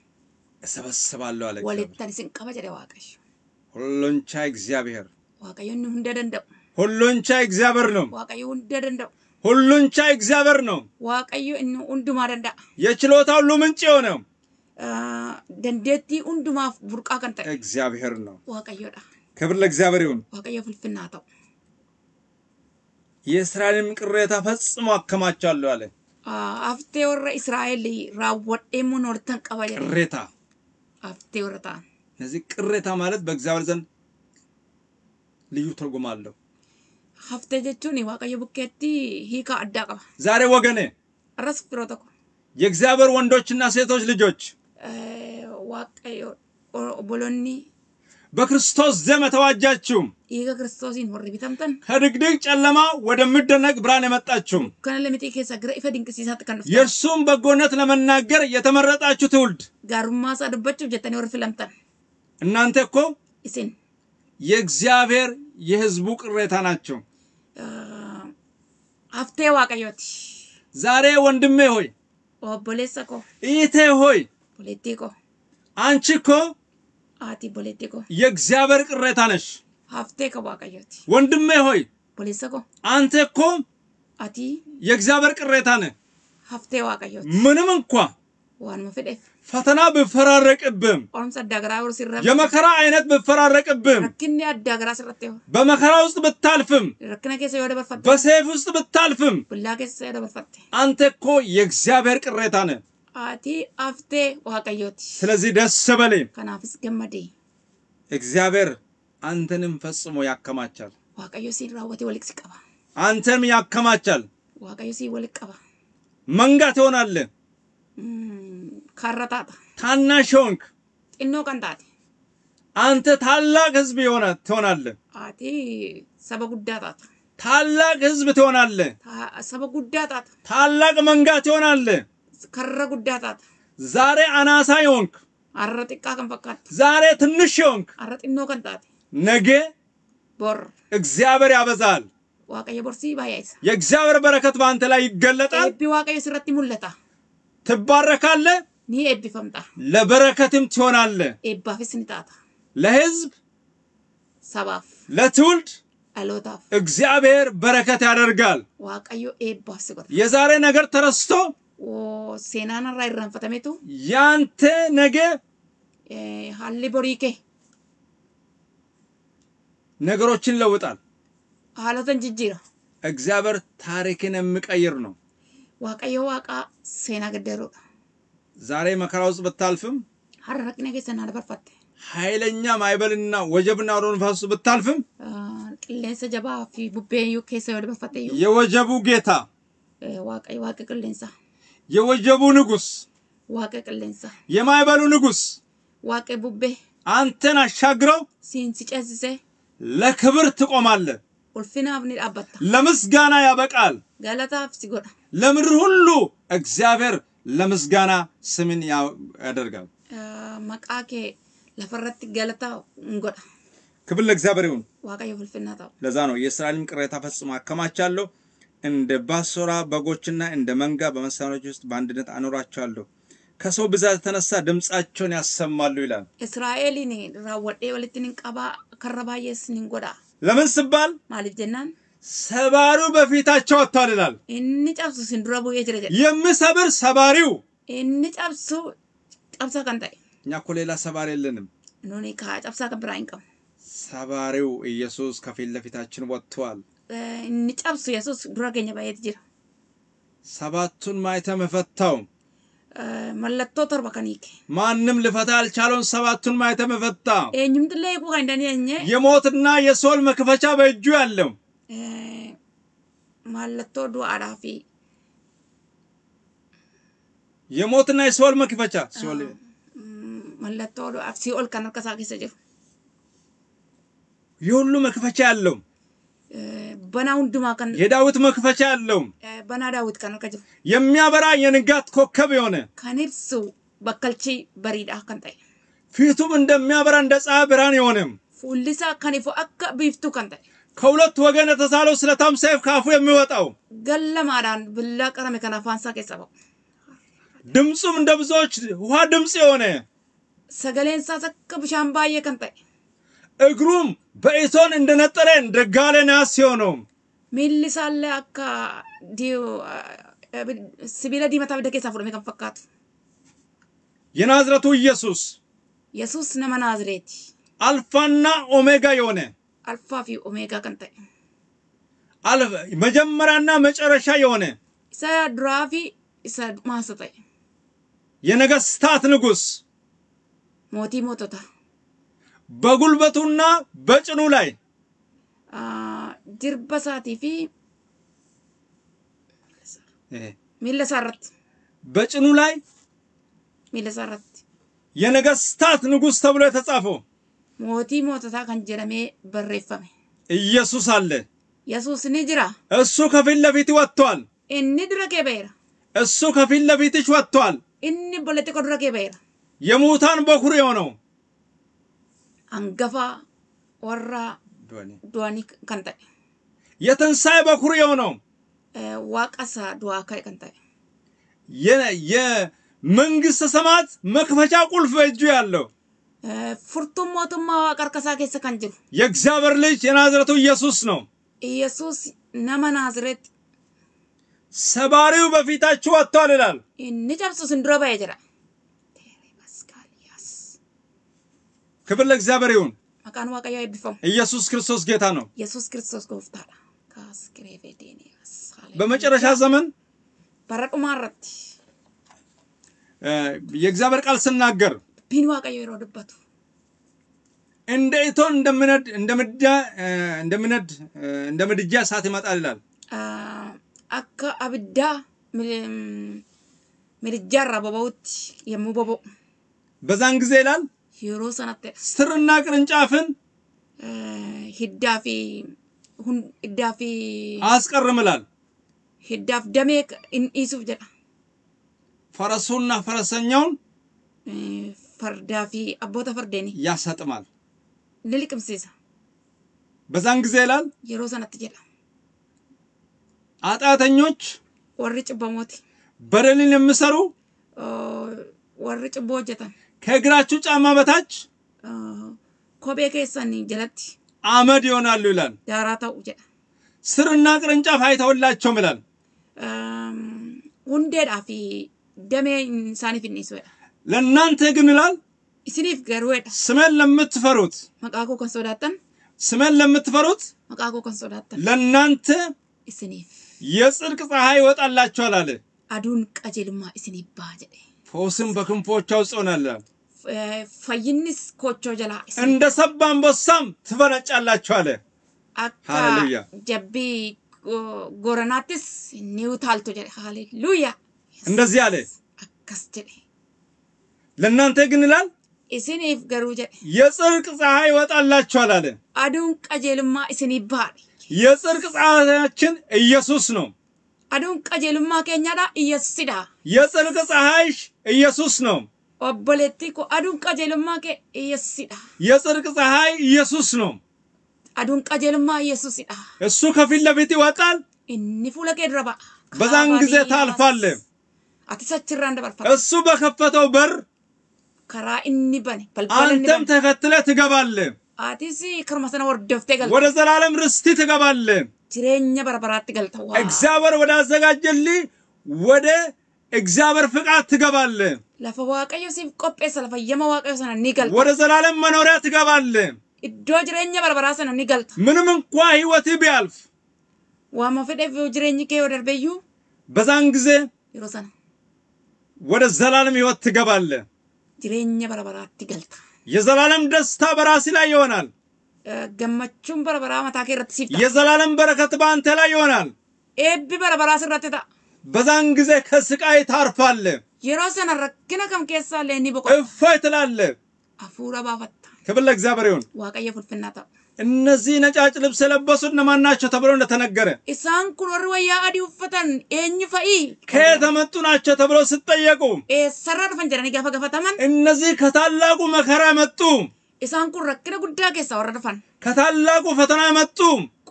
S1: እሰበስባለሁ አለ።
S2: qaba jedhe waaqayyo
S1: ሁሉን ቻይ እግዚአብሔር
S2: hunda danda'u
S1: ሁሉን ቻይ እግዚአብሔር ነው።
S2: hunda danda'u
S1: ሁሉን ቻይ እግዚአብሔር ነው።
S2: inni hundumaa danda'a
S1: የችሎታ ሁሉ ምንጭ የሆነው
S2: Ah, hundumaaf burqaa kan ta'e
S1: እግዚአብሔር ነው።
S2: waaqayyoodha
S1: ክብር ለእግዚአብሔር ይሁን።
S2: filfinnaa ta'u
S1: የእስራኤልም ቅሬታ ፈጽሞ አከማቻለሁ አለ።
S2: Ah, haftee warra israa'el raawwadhee mun walittan qaba jedhe
S1: ቅሬታ
S2: haftee warra ta'an
S1: እነዚህ ቅሬታ ማለት በእግዚአብሔር ዘንድ ልዩ ትርጉም አለው።
S2: haftee jechuun waaqayyo bukkeetti hiikaa addaa qaba
S1: ዛሬ ወገኔ
S2: arras firoo tokko
S1: የእግዚአብሔር ወንዶችና ሴቶች ልጆች
S2: Eh, obboloonni
S1: በክርስቶስ ደም የተዋጃችሁ
S2: dhiiga kiristoosiin warri bitamtan
S1: ከድቅድቅ ጨለማ ወደሚደነቅ ብርሃን የመጣችሁ
S2: keessa gara ifa dinqisiisaatti kan dhuftan
S1: የእርሱም በጎነት ለመናገር የተመረጣችሁ ትውልድ
S2: isaa dubbachuuf jettanii warri filamtan
S1: እናንተ እኮ
S2: isin
S1: የእግዚአብሔር የሕዝቡ ቅሬታ ናቸው።
S2: ah, haftee waaqayyooti
S1: ዛሬ ወንድሜ ሆይ
S2: koo
S1: እህቴ ሆይ
S2: koo
S1: አንቺ እኮ
S2: obboleettii koo
S1: የእግዚአብሔር ቅሬታ ነሽ።
S2: ka waaqayyooti
S1: ወንድሜ ሆይ
S2: obboleessa koo
S1: አንተ እኮ
S2: ati
S1: የእግዚአብሔር ቅሬታ ነህ።
S2: haftee waaqayyooti
S1: ምንም እንኳ
S2: waanuma fedheef
S1: ፈተና
S2: qorumsa addaa garaa yeroo sirra
S1: የመከራ አይነት
S2: addaa garaa sirratti yoo
S1: በመከራ ውስጥ ብታልፍም
S2: rakkina keessa yoo dabarfatte
S1: በሰይፍ ውስጥ ብታልፍም
S2: billaa keessa yoo dabarfatte
S1: አንተ እኮ የእግዚአብሔር ቅሬታ ነህ።
S2: ati haftee waaqayyooti
S1: ስለዚህ ደስ በለኝ።
S2: kanaafis gammadee
S1: እግዚአብሔር አንተንም ፈጽሞ ያከማቻል፣
S2: raawwatee walitti si qaba
S1: አንተንም ያከማቻል።
S2: waaqayyo siin walitti qaba
S1: መንጋ ትሆናለህ።
S2: Mm, taata
S1: ታናሽ ሆንክ፣
S2: kan taate
S1: አንተ ታላቅ ህዝብ የሆነ ትሆናለህ።
S2: saba guddaa taata
S1: ታላቅ ህዝብ ትሆናለህ።
S2: guddaa taata
S1: ታላቅ መንጋ ትሆናለህ።
S2: guddaa taata
S1: ዛሬ አናሳ የሆንክ
S2: kan fakkaattu
S1: ዛሬ ትንሽ የሆንክ
S2: kan taate
S1: ነገ
S2: bor
S1: እግዚአብሔር ያበዛል።
S2: waaqayyo borsii baay'isa
S1: የእግዚአብሔር በረከት በአንተ ላይ ይገለጣል።
S2: eebbi waaqayyo sirratti mul'ata
S1: ትባረካለህ፣
S2: ni eebbifamta
S1: ለበረከትም ትሆናለህ።
S2: ni taata
S1: ለህዝብ
S2: sabaaf
S1: ለትውልድ
S2: dhalootaaf
S1: እግዚአብሔር በረከት ያደርጋል።
S2: si godha
S1: የዛሬ ነገር ተረስቶ
S2: seenaan irraa irraanfatametu
S1: ነገ
S2: eh, haalli borii kee
S1: ነገሮችን ይለውጣል።
S2: haalotan jijjiira
S1: እግዚአብሔር ታሪክን የሚቀይር ነው።
S2: waaqayyo waaqaa seenaa gaddeeruudha
S1: ዛሬ መከራ ውስጥ ብታልፍም
S2: keessa naa dabarfatte
S1: ኃይለኛ ማዕበልና ወጀብና አውሎ ነፋስ ውስጥ ብታልፍም
S2: Ah, qilleensa jabaa fi bubbee iyyuu keessa yoo dabarfatte iyyuu
S1: የወጀቡ ጌታ
S2: eh, waaqayyo waaqa qilleensaa
S1: የወጀቡ ንጉሥ
S2: waaqa qilleensaa
S1: የማዕበሉ ንጉሥ
S2: waaqa bubbee
S1: አንተን አሻግረው
S2: ceesisee
S1: ለክብር ትቆማለህ።
S2: ni dhaabbatta
S1: ለምስጋና ያበቃል።
S2: si godha
S1: ለምድር ሁሉ እግዚአብሔር ለምስጋና ስምን ያደርጋል።
S2: Ah, lafarratti galataa hin godha
S1: ክብር ለእግዚአብሔር ይሁን።
S2: ulfinnaa ta'u
S1: ለዛ ነው የእስራኤልም ቅሬታ ፈጽሞ አከማቻለሁ፣ እንደ ባሶራ በጎችና እንደ መንጋ በመሳኖች ውስጥ በአንድነት አኖራቸዋለሁ። ከሰው ብዛት የተነሳ ድምፃቸውን ያሰማሉ ይላል።
S2: nin qabaa karra baay'ees nin godha
S1: ለምን ሲባል
S2: maaliif jennaan
S1: ሰባሪው በፊታቸው ወጥቷል ይላል።
S2: dura bu'ee jira jedha
S1: የሚሰብር ሰባሪው።
S2: cabsaa kan ta'e
S1: እኛ እኮ ሌላ ሰባሪ የለንም።
S2: kan biraa hin qabu
S1: ሰባሪው ኢየሱስ ከፊት ለፊታችን ወጥቷል።
S2: Eh, inni cabsu yesus dura keenya baay'eetu jira
S1: ሰባቱን
S2: Eh, mallattoo torba kan hiike
S1: ማንም ልፈታ ያልቻለውን ሰባቱን ማኅተም የፈታ
S2: eenyumtillee hiikuu kan hin dandeenye
S1: የሞትና የሶል መክፈቻ በእጁ ያለው
S2: eh, mallattoo du'aadhaa fi
S1: የሞትና የሶል መክፈቻ ሲኦል
S2: mm, mallattoo du'aaf si'ol kan harka isaa keessa jiru
S1: የሁሉ መክፈቻ ያለው
S2: Eh, hundumaa kan
S1: የዳዊት መክፈቻ ያለው
S2: eh, daawwit kan harka jiru
S1: የሚያበራ የንጋት ኮከብ የሆነ
S2: bakkalchii bariidhaa kan ta'e
S1: ፊቱም እንደሚያበራ እንደ ፀሐይ ብርሃን የሆነ
S2: fuulli isaa kan ifu akka biiftuu kan ta'e
S1: ከሁለት ወገን የተሳለው ስለታም ሰይፍ ካፉ የሚወጣው
S2: kan afaan isaa keessa ba'u
S1: ድምፁም እንደ ብዙዎች ውሃ ድምፅ የሆነ
S2: bishaan baay'ee kan ta'e
S1: እግሩም በእቶን እንደነጠረ እንደ ጋለ ናስ የሆነው
S2: eh, eh, sibiila diimataa abidda keessaa fudhame kan fakkaatu
S1: የናዝረቱ ኢየሱስ
S2: yesus nama naazireeti
S1: አልፋና ኦሜጋ የሆነ
S2: omeegaa kan ta'e
S1: አልፍ- መጀመሪያና መጨረሻ የሆነ
S2: fi isa maasa ta'e
S1: የነገስታት ንጉሥ
S2: mootii mootota
S1: በጉልበቱና በጭኑ ላይ
S2: Ah, isaa irratti
S1: በጭኑ ላይ
S2: irratti
S1: የነገስታት ንጉሥ ተብሎ የተጻፈው
S2: mootii moototaa kan jedhamee barreeffame
S1: ኢየሱስ አለ።
S2: yesus ni jira
S1: እሱ ከፊት ለፊት ወጥቷል።
S2: dura kee ba'eera
S1: እሱ ከፊት ለፊትሽ ወጥቷል።
S2: bolletti dura kee ba'eera
S1: የሙታን በኩር የሆነው
S2: warra du'anii kan ta'e
S1: የትንሣኤ በኩር የሆነው
S2: eh, kan ta'e
S1: የ- የመንግሥተ ሰማያት መክፈቻ ቁልፍ በእጁ ያለው
S2: Eh, harka isaa keessa kan jiru
S1: የእግዚአብሔር ልጅ የናዝረቱ ኢየሱስ ነው።
S2: ኢየሱስ ነመ ናዝሬት
S1: ሰባሪው በፊታችሁ ወጥቷል ይላል።
S2: inni cabsu sin dura ba'ee jira.
S1: ክብር ለእግዚአብሔር ይሁን።
S2: Maqaan Waaqayyoo eebbifamu.
S1: ኢየሱስ ክርስቶስ ጌታ ነው።.
S2: Kaas kireefee deeniyaas.
S1: በመጨረሻ ዘመን
S2: Bara dhumaa irratti
S1: እ፣ የእግዚአብሔር ቃል ስናገር
S2: dubbiin Waaqayyoo yeroo dubbatu
S1: እንደ እቶን እንደምነድ እንደምዳ እ፣ እንደምነድ እ፣ እንደ ምድጃ እሳት ይመጣል ይላል።
S2: ah, akka abiddaa mil- midijjaarraa boba'utti yommuu boba'u
S1: በዛን ጊዜ ይላል
S2: yeroo sanatti
S1: ስርና ቅርንጫፍን
S2: ah, hiddaa fi hun- hiddaa fi
S1: አያስቀርም ይላል።
S2: hiddaaf damee hin dhiisuuf jedha.
S1: ፈረሱና ፈረሰኛውን
S2: Eh, Fardaa fi abboota fardeenii
S1: ያሰጥማል።
S2: ni liqimsiisa
S1: በዛን ጊዜ ይላል
S2: yeroo sanatti jedha.
S1: ኃጢአተኞች
S2: Warri cibbamooti
S1: በደልን የሚሰሩ
S2: ah, warri cibboo hojjetan
S1: ከእግራችሁ ጫማ በታች
S2: ah, kophee keessan jalatti
S1: አመድ ይሆናሉ ይላል።
S2: ta'u jedha.
S1: ስርና ቅርንጫፍ አይተውላቸውም ይላል።
S2: Um, damee isaaniif hin dhiisu jedha.
S1: ለእናንተ ግን ይላል
S2: garuu jedha.
S1: ስሜን ለምትፈሩት
S2: kan sodaattan
S1: ስሜን ለምትፈሩት
S2: kan sodaattan
S1: ለእናንተ
S2: isiniif
S1: የጽድቅ ፀሐይ ይወጣላችኋል አለ።
S2: aduun qajeelummaa isiniif ba'a jedhe.
S1: ፈውስም በክንፎቿ
S2: Eh, Fayyinnis koochoo jalaa isin
S1: እንደ ሰባ አንበሳም ትፈነጫላችሁ አለ።
S2: akka
S1: Hallelujah.
S2: jabbii go- goranaattis ni utaaltu jedhe. Hallelujah.
S1: እንደዚህ አለ።
S2: Akkas jedhe.
S1: ለእናንተ ግን ይላል
S2: Isiniif garuu jedhe.
S1: የጽድቅ ፀሐይ ይወጣላችኋል አለ።
S2: Aduun qajeelummaa isiniif ba'a.
S1: የጽድቅ ፀሐያችን ኢየሱስ ነው።
S2: Aduun qajeelummaa keenyadha. Iyyeessidha.
S1: የጽድቅ ፀሐይሽ ኢየሱስ ነው።
S2: Obboleettii koo aduun qajeelummaa kee iyyeessidha.
S1: የጽድቅ ፀሐይ ኢየሱስ ነው።
S2: Aduun qajeelummaa iyyeessuusidha.
S1: እሱ ከፊት ለፊት ይወጣል።
S2: Inni fuula kee dura ba'a.
S1: በዛን ጊዜ ታልፋለህ።
S2: Ati sachirraan dabarfata.
S1: እሱ በከፈተው በር
S2: Karaa inni bane. Balbala inni
S1: አንተም
S2: bane.
S1: ተከትለህ ትገባለህ።
S2: Atis karuma sana hordoftee galta.
S1: ወደ ዘላለም ርስቲ ትገባለህ።
S2: Jireenya bara baraatti galta. Waa.
S1: እግዚአብሔር ወደ አዘጋጀልህ ወደ እግዚአብሔር ፍቃድ ትገባለህ።
S2: Lafa waaqayyo siif qopheessa lafa yama waaqayyo sana ni galta.
S1: ወደ ዘላለም መኖሪያ ትገባለህ።
S2: Iddoo jireenya bara baraa sana ni galta.
S1: ምንም እንኳ ህይወትህ ቢያልፍ
S2: Waama fedheef yoo jireenyi kee yoo darbeeyyuu
S1: በዛን ጊዜ
S2: yeroo sana
S1: ወደ ዘላለም ህይወት ትገባለህ።
S2: jireenya bara baraatti galta.
S1: የዘላለም ደስታ በራሲ ላይ ይሆናል።
S2: Eh, Gammachuun bara baraa mataa kee irratti siif ta'a.
S1: የዘላለም በረከት በአንተ ላይ ይሆናል።
S2: Eebbi bara baraa sirratti ta'a.
S1: በዛን ጊዜ ከስቃይ ታርፋለህ፣
S2: Yeroo sana rakkina kam keessaa illee ni boqota.
S1: እፎይ ትላለህ።
S2: Hafuura baafatta.
S1: ክብር ለእግዚአብሔር ይሁን።
S2: Waaqayyo fulfinnaa ta'u.
S1: እነዚህ ነጫጭ ልብስ የለበሱ እነማን ናቸው ተብሎ እንደተነገረ
S2: Isaan kun warri wayyaa adii uffatan eenyu fa'ii?
S1: ከየት የመጡ ናቸው ተብሎ ሲጠየቁ
S2: dhufan jedhanii gaafa gaafataman
S1: እነዚህ ከታላቁ መከራ መጡ፣
S2: isaan kun rakkina guddaa keessaa warra dhufan.
S1: ከታላቁ ፈተና መጡ።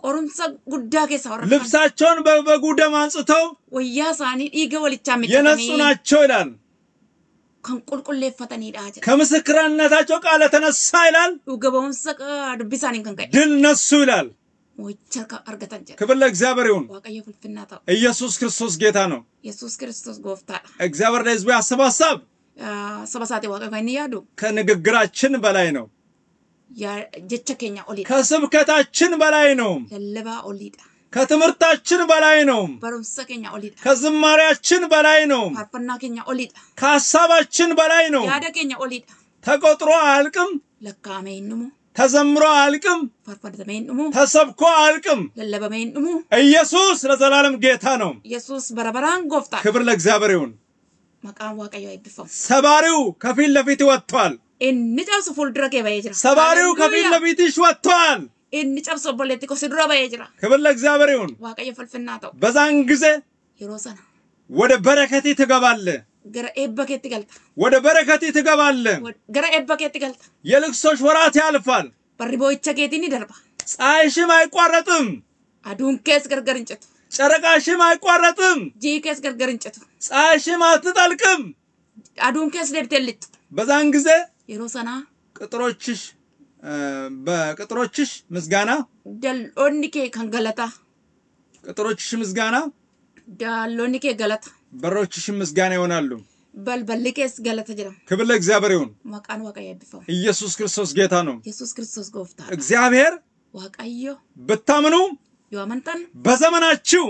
S2: Guddaa keessaa warra dhufan.
S1: ልብሳቸውን በበጉ ደም አንጽተው
S2: Wayyaa isaanii dhiiga walichaa
S1: የነጹ
S2: miidhaganii
S1: ናቸው ይላል።
S2: jedha.
S1: ከምስክርነታቸው ቃል የተነሳ ይላል
S2: isaaniin kan ka'e.
S1: ድል ነሱ ይላል።. ክብር ለእግዚአብሔር ይሁን።. ኢየሱስ ክርስቶስ ጌታ ነው።
S2: Yesuus Kiristoos gooftaadha.
S1: እግዚአብሔር ለሕዝቡ
S2: Ah, yaadu
S1: ከንግግራችን በላይ ነው።
S2: jecha keenya oliidha.
S1: ከስብከታችን በላይ ነው።
S2: Lallabaa oliidha.
S1: ከትምህርታችን በላይ ነው።. ከዝማሬያችን በላይ ነው።. ከሀሳባችን በላይ ነው።. ተቆጥሮ አያልቅም።. ተዘምሮ አያልቅም።. ተሰብኮ አያልቅም።. ኢየሱስ ለዘላለም ጌታ ነው።
S2: bara baraan gooftaadha.
S1: ክብር ለእግዚአብሔር ይሁን።. ሰባሪው ከፊት ለፊት ወጥቷል።
S2: Inni cabsu fuuldura kee ba'ee jira.
S1: ሰባሪው ከፊት. ለፊትሽ
S2: Inni cabsu obboleetti koo si dura jira.
S1: ክብር ለእግዚአብሔር ይሁን።
S2: Waaqayyo fulfinnaa ta'u.
S1: በዛን ጊዜ
S2: Yeroo sana
S1: ወደ በረከቴ ትገባለህ።. ወደ በረከቴ ትገባለህ።
S2: eebba keetti galta.
S1: የልቅሶች ወራት ያልፋል።
S2: keetii ni darba.
S1: ፀሐይሽም አይቋረጥም፣
S2: kees gargar hin citu.
S1: ጨረቃሽም አይቋረጥም፣
S2: gargar hin citu.
S1: ፀሐይሽም አትጠልቅም።
S2: deebitee hin lixxu.
S1: በዛን ጊዜ
S2: Sanaa
S1: ቅጥሮችሽ በቅጥሮችሽ ምስጋና
S2: kan galata
S1: ቅጥሮችሽ ምስጋና
S2: kee galata
S1: በሮችሽም ምስጋና ይሆናሉ።
S2: kees galata jedhama
S1: ክብር ለእግዚአብሔር ይሁን።
S2: maqaan waaqayyo eebbifamu
S1: ኢየሱስ ክርስቶስ ጌታ ነው።
S2: yesus kiristoos gooftaadha
S1: እግዚአብሔር
S2: waaqayyo
S1: ብታምኑ
S2: amantan
S1: በዘመናችሁ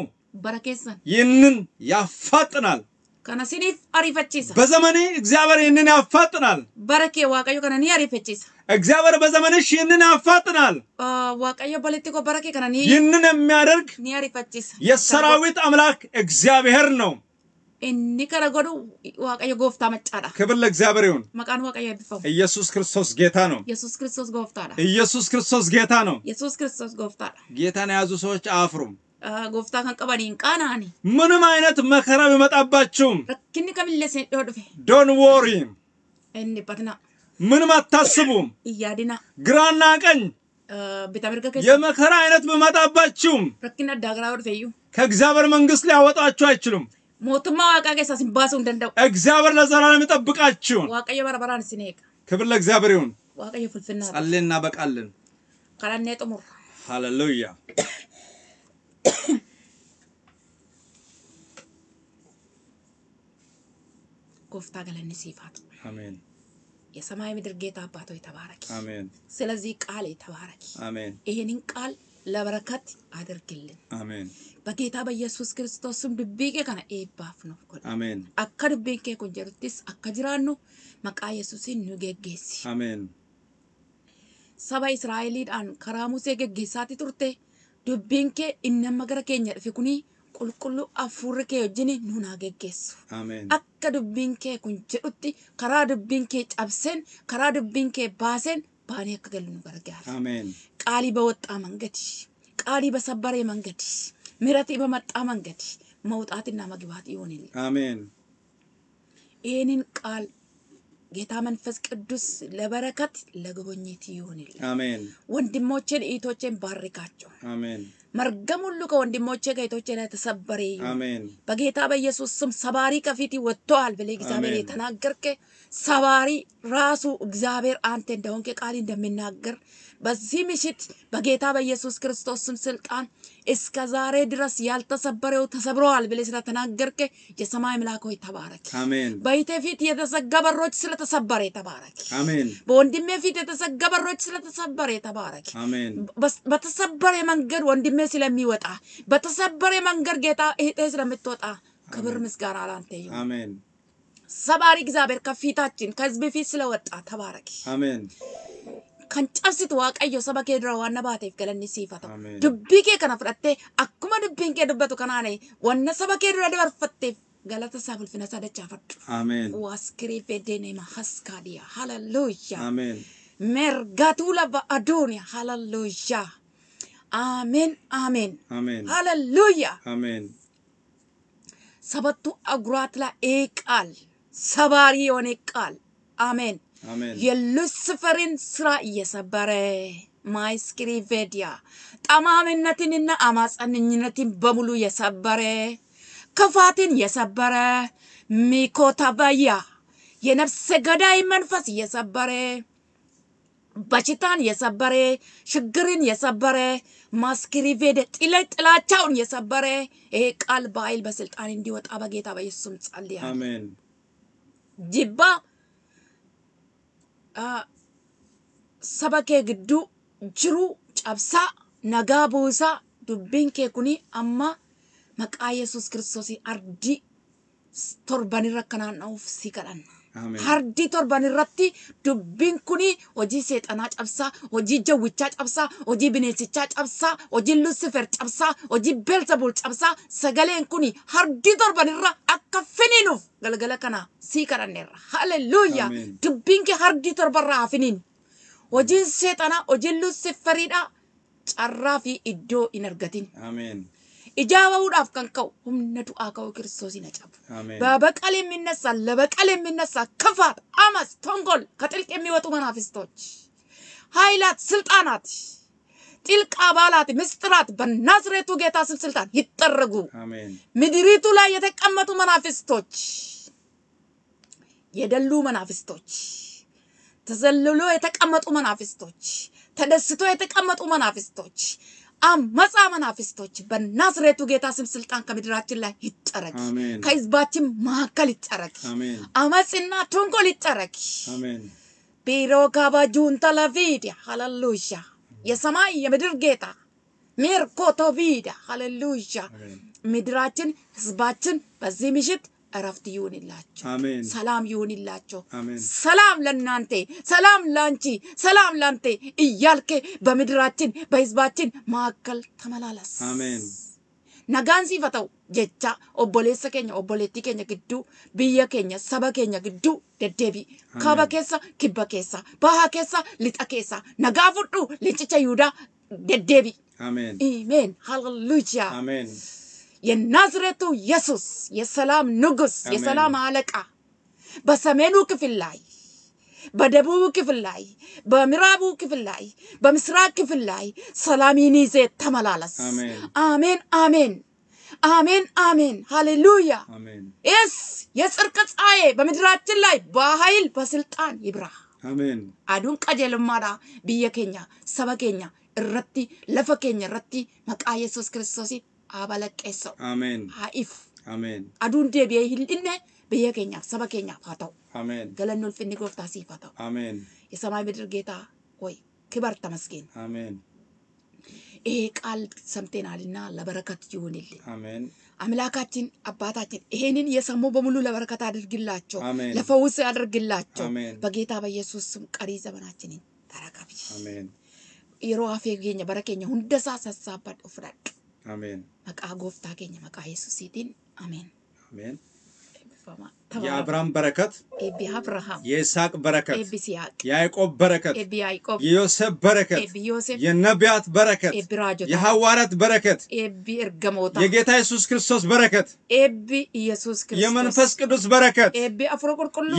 S2: keessan
S1: ይህንን ያፋጥናል።
S2: kana siniif ariifachiisa
S1: በዘመኔ እግዚአብሔር ይህንን ያፋጥናል።
S2: waaqayyo kana ni ariifachiisa
S1: እግዚአብሔር በዘመንሽ ይህንን ያፋጥናል።
S2: Ah, bara kee kana ni
S1: ይህንን የሚያደርግ
S2: ni ariifachiisa
S1: የሰራዊት አምላክ እግዚአብሔር ነው።
S2: inni kana godhu waaqayyo gooftaa maccaadha
S1: ክብር ለእግዚአብሔር ይሁን።
S2: maqaan waaqayyo eebbifamu
S1: ኢየሱስ ክርስቶስ ጌታ ነው።
S2: yesus kiristoos gooftaadha
S1: ኢየሱስ ክርስቶስ ጌታ ነው።
S2: yesus kiristoos gooftaadha
S1: ጌታን የያዙ ሰዎች አያፍሩም።
S2: Ah, gooftaa kan qabaniin qaanaani
S1: ምንም አይነት መከራ ቢመጣባችሁም
S2: rakkinni kamillee isin dhiyoo dhufe
S1: ዶን ወሪ፣
S2: inni
S1: አታስቡም።
S2: iyyaadina
S1: ግራና ቀኝ
S2: Ah,
S1: የመከራ አይነት ቢመጣባችሁም
S2: garaa dhufe iyyuu
S1: ከእግዚአብሔር መንግስት ሊያወጣችሁ አይችሉም።
S2: keessaa isin baasuu hin danda'u
S1: እግዚአብሔር ለዘላለም ይጠብቃችሁን።
S2: baraan isin eega
S1: ክብር ለእግዚአብሔር ይሁን።
S2: waaqayyo fulfinnaa
S1: ጸልየን እናበቃለን።
S2: kadhannee xumurra
S1: ሃሌሉያ።
S2: siif haa ta'u
S1: አሜን
S2: የሰማይ ምድር ጌታ አባት ሆይ ተባረኪ
S1: አሜን
S2: ስለዚህ ቃል ተባረኪ
S1: አሜን
S2: ይህንን ቃል ለበረከት አድርግልን
S1: አሜን
S2: በጌታ በኢየሱስ ክርስቶስ ስም kana eebbaaf nuuf godha
S1: አሜን
S2: kee kun jedhuttis akka jiraannu maqaa yesuusiin nu geggeessi
S1: አሜን
S2: saba israa'eliidhaan karaa musee geggeessaati turte dubbiin kee inni amma gara keenya dhufe kuni qulqulluu hafuurri kee wajjin nu naa geggeessu akka dubbiin kee kun jedhutti karaa dubbiin kee cabseen karaa dubbiin kee baaseen baanee akka galu nu gargaara
S1: አሜን
S2: ቃሊ በወጣ መንገድ ቃሊ በሰበሬ መንገድ ምሕረት በመጣ መንገድ መውጣትና መግባት ይሆንል።
S1: አሜን
S2: ይህንን ቃል ጌታ መንፈስ ቅዱስ ለበረከት ለጉብኝት ይሆንል።
S1: አሜን።
S2: ወንድሞቼን እህቶቼን ባርካቸው።
S1: አሜን።
S2: መርገም ሁሉ ከወንድሞቼ ከእህቶቼ ላይ ተሰበረ።
S1: አሜን።
S2: በጌታ በኢየሱስ ስም ሰባሪ ከፊት ወጥተዋል ብለህ እግዚአብሔር የተናገርከ። ሰባሪ ራሱ እግዚአብሔር አንተ እንደሆንክ ቃል እንደሚናገር በዚህ ምሽት በጌታ በኢየሱስ ክርስቶስ ስም ስልጣን እስከ ዛሬ ድረስ ያልተሰበረው ተሰብረዋል ብለህ ስለተናገርከ የሰማይ አምላክ ሆይ ተባረክ። በይቴ ፊት የተዘጋ በሮች ስለተሰበረ ተባረክ። በወንድሜ ፊት የተዘጋ በሮች ስለተሰበረ ተባረክ። በተሰበረ መንገድ ወንድሜ ስለሚወጣ በተሰበረ መንገድ ጌታ እህቴ ስለምትወጣ ክብር ምስጋና ላንተ ይሁን።
S1: አሜን
S2: ሰባሪ እግዚአብሔር ከፊታችን ከህዝብ ፊት ስለወጣ ተባረክ።
S1: አሜን
S2: kan cabsitu waaqayyo saba kee dura waan na baateef galanni siif haa ta'u.
S1: Ameen.
S2: Dubbii kee kana fudhattee akkuma dubbiin kee dubbatu kanaan wanna saba kee dura dabarfatteef galata isaa ulfina isaa dachaafadhu.
S1: አሜን
S2: Waaskirii feddeneema haskaadiya hallelujah.
S1: አሜን
S2: mergatuu laba aduunya hallelujah. Ameen.
S1: አሜን
S2: hallelujah. ሰባቱ አጉራት ላይ ቃል ሰባሪ የሆነ ቃል አሜን።
S1: አሜን
S2: የሉስፈርን ስራ እየሰበረ ማይስክሪቬዲያ ጠማምነትንና አማፀኝነትን በሙሉ የሰበረ ክፋትን የሰበረ ሚኮታባያ የነፍሰ ገዳይ መንፈስ የሰበረ በሽታን የሰበረ ችግርን የሰበረ ማስክሪቬደ ጥለ ጥላቻውን የሰበረ ይሄ ቃል በኃይል በስልጣን እንዲወጣ በጌታ በኢየሱስም ጸልያለሁ። ah, saba kee gidduu jiru cabsaa nagaa buusaa dubbiin kee kuni amma maqaa yesus kiristoosii ardii torbanirra akka naanna'uuf si kadhanna. Hardii torban irratti dubbiin kuni hojii seexanaa cabsaa, hojii jawwichaa cabsaa, hojii bineensichaa cabsaa, hojii Lucifer cabsaa, hojii Beelzebul cabsaa. Sagaleen kuni hardii torban irra akka finiinuuf galgala kana sii kadhanneerra. Haleluuyaa! Dubbiin kee hardii torbarraa hafiniin. Hojiin seexanaa, hojiin Luciferiidhaa carraa fi iddoo hin argatin. Ameen. Kan ka'u humna du'aa ka'uu kiristoosii na cabu.
S1: አሜን
S2: በበቀል የሚነሳ ለበቀል የሚነሳ ክፋት፣ አመፅ፣ ተንኮል ከጥልቅ የሚወጡ መናፍስቶች፣ ኃይላት፣ ስልጣናት፣ ጥልቅ አባላት፣ ምስጢራት በናዝሬቱ ጌታ ስም ስልጣን ይጠረጉ። ምድሪቱ ላይ የተቀመጡ መናፍስቶች፣ የደሉ መናፍስቶች፣ ተዘልሎ የተቀመጡ መናፍስቶች፣ ተደስቶ የተቀመጡ መናፍስቶች፣ አመፃ መናፍስቶች በናዝሬቱ ጌታ ስም ስልጣን ከምድራችን ላይ ይጠረግ፣ ከህዝባችን መካከል ይጠረግ። አመፅና ተንኮል ይጠረግ። ቢሮ ካባጁን ተለቪዲያ ሃሌሉያ። የሰማይ የምድር ጌታ ሜርኮቶ ቪዳ ሃሌሉያ። ምድራችን ህዝባችን በዚህ ምሽት እረፍት ይሁንላቸው፣
S1: አሜን
S2: ሰላም ይሁንላቸው።
S1: አሜን
S2: ሰላም ለእናንተ፣ ሰላም ላንቺ፣ ሰላም ላንተ እያልክ በምድራችን በህዝባችን መካከል ተመላለስ።
S1: አሜን
S2: nagaan siif haa ta'u jecha obboleessa keenya obboleettii keenya gidduu biyya keenya saba keenya gidduu deddeebi kaaba keessa kibba keessa bahaa keessa lixa keessa nagaa fudhu leencicha yihudaa deddeebi
S1: አሜን
S2: ኢሜን ሃሌሉያ
S1: አሜን
S2: የናዝሬቱ ኢየሱስ የሰላም ንጉስ የሰላም አለቃ በሰሜኑ ክፍል ላይ በደቡቡ ክፍል ላይ በምዕራቡ ክፍል ላይ በምስራቅ ክፍል ላይ ሰላምን ይዘ ተመላለስ።
S1: አሜን።
S2: አሜን አሜን አሜን ሃሌሉያ። የስ የጽድቅ ፀሐይ በምድራችን ላይ በኃይል በስልጣን ይብራ።
S1: አሜን።
S2: aduun qajeelummaadha biyya keenya saba keenya irratti lafa keenya irratti maqaa yesus kiristoosiin haa balaqqeessa'u
S1: አሜን
S2: haa ifu
S1: አሜን
S2: aduun deebi'ee hin dhinne biyya keenyaaf saba keenyaaf haa ta'u
S1: አሜን
S2: galanni ulfinni gooftaa siif haa ta'u
S1: አሜን
S2: የሰማይ ምድር ጌታ ሆይ ክበር ተመስገን
S1: አሜን
S2: ይሄ ቃል ሰምተናልና ለበረከት ይሁንልን
S1: አሜን
S2: አምላካችን አባታችን ይሄንን የሰሙ በሙሉ ለበረከት አድርግላቸው፣ ለፈውስ አድርግላቸው። በጌታ በኢየሱስ ስም ቀሪ ዘመናችንን ተረከብ።
S1: አሜን
S2: hafee keenya bara keenya hundasaa sassaabadhu fudhadhu
S1: አሜን
S2: gooftaa keenya maqaa yesuusiitiin ameen
S1: አሜን
S2: eebbifamaa
S1: የአብርሃም በረከት የይስሐቅ በረከት የያዕቆብ በረከት የዮሴፍ በረከት የነቢያት በረከት የሐዋርያት በረከት የጌታ ኢየሱስ ክርስቶስ በረከት የመንፈስ ቅዱስ በረከት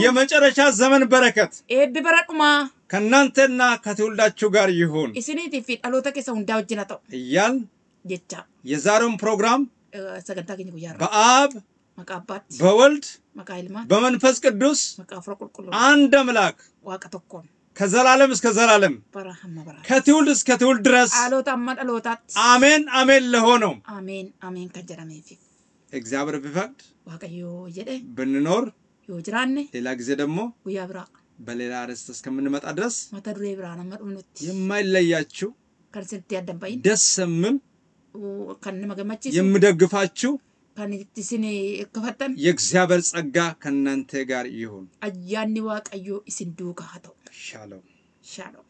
S1: የመጨረሻ ዘመን በረከት ከእናንተና ከትውልዳችሁ ጋር ይሁን እያል
S2: jecha
S1: የዛሬውን ፕሮግራም
S2: eh, sagantaa keenya guyyaa irraa
S1: በአብ
S2: maqaa abbaatti
S1: በወልድ
S2: maqaa ilmaa
S1: በመንፈስ ቅዱስ
S2: maqaa afur qulqulluu
S1: አንድ አምላክ
S2: waaqa tokkoon
S1: ከዘላለም እስከ ዘላለም
S2: bara hamma bara
S1: ከትውልድ እስከ ትውልድ ድረስ
S2: dhaloota amma dhalootaatti
S1: አሜን አሜን ለሆነው
S2: ameen ameen kan jedhameef
S1: እግዚአብሔር ቢፈቅድ
S2: waaqayyoo jedhe
S1: ብንኖር
S2: yoo jiraanne
S1: ሌላ ጊዜ ደግሞ
S2: guyyaa biraa
S1: በሌላ ርዕስ እስከምንመጣ ድረስ
S2: mata duree biraan amma dhumnutti
S1: የማይለያችሁ
S2: kan isinitti addan bahin
S1: ደስ የሚል
S2: nama gammachiisu
S1: የምደግፋችሁ
S2: kafattan
S1: የእግዚአብሔር ጸጋ ከእናንተ ጋር ይሁን።
S2: waaqayyoo isin duukaa haa ta'u
S1: ሻሎም
S2: shalom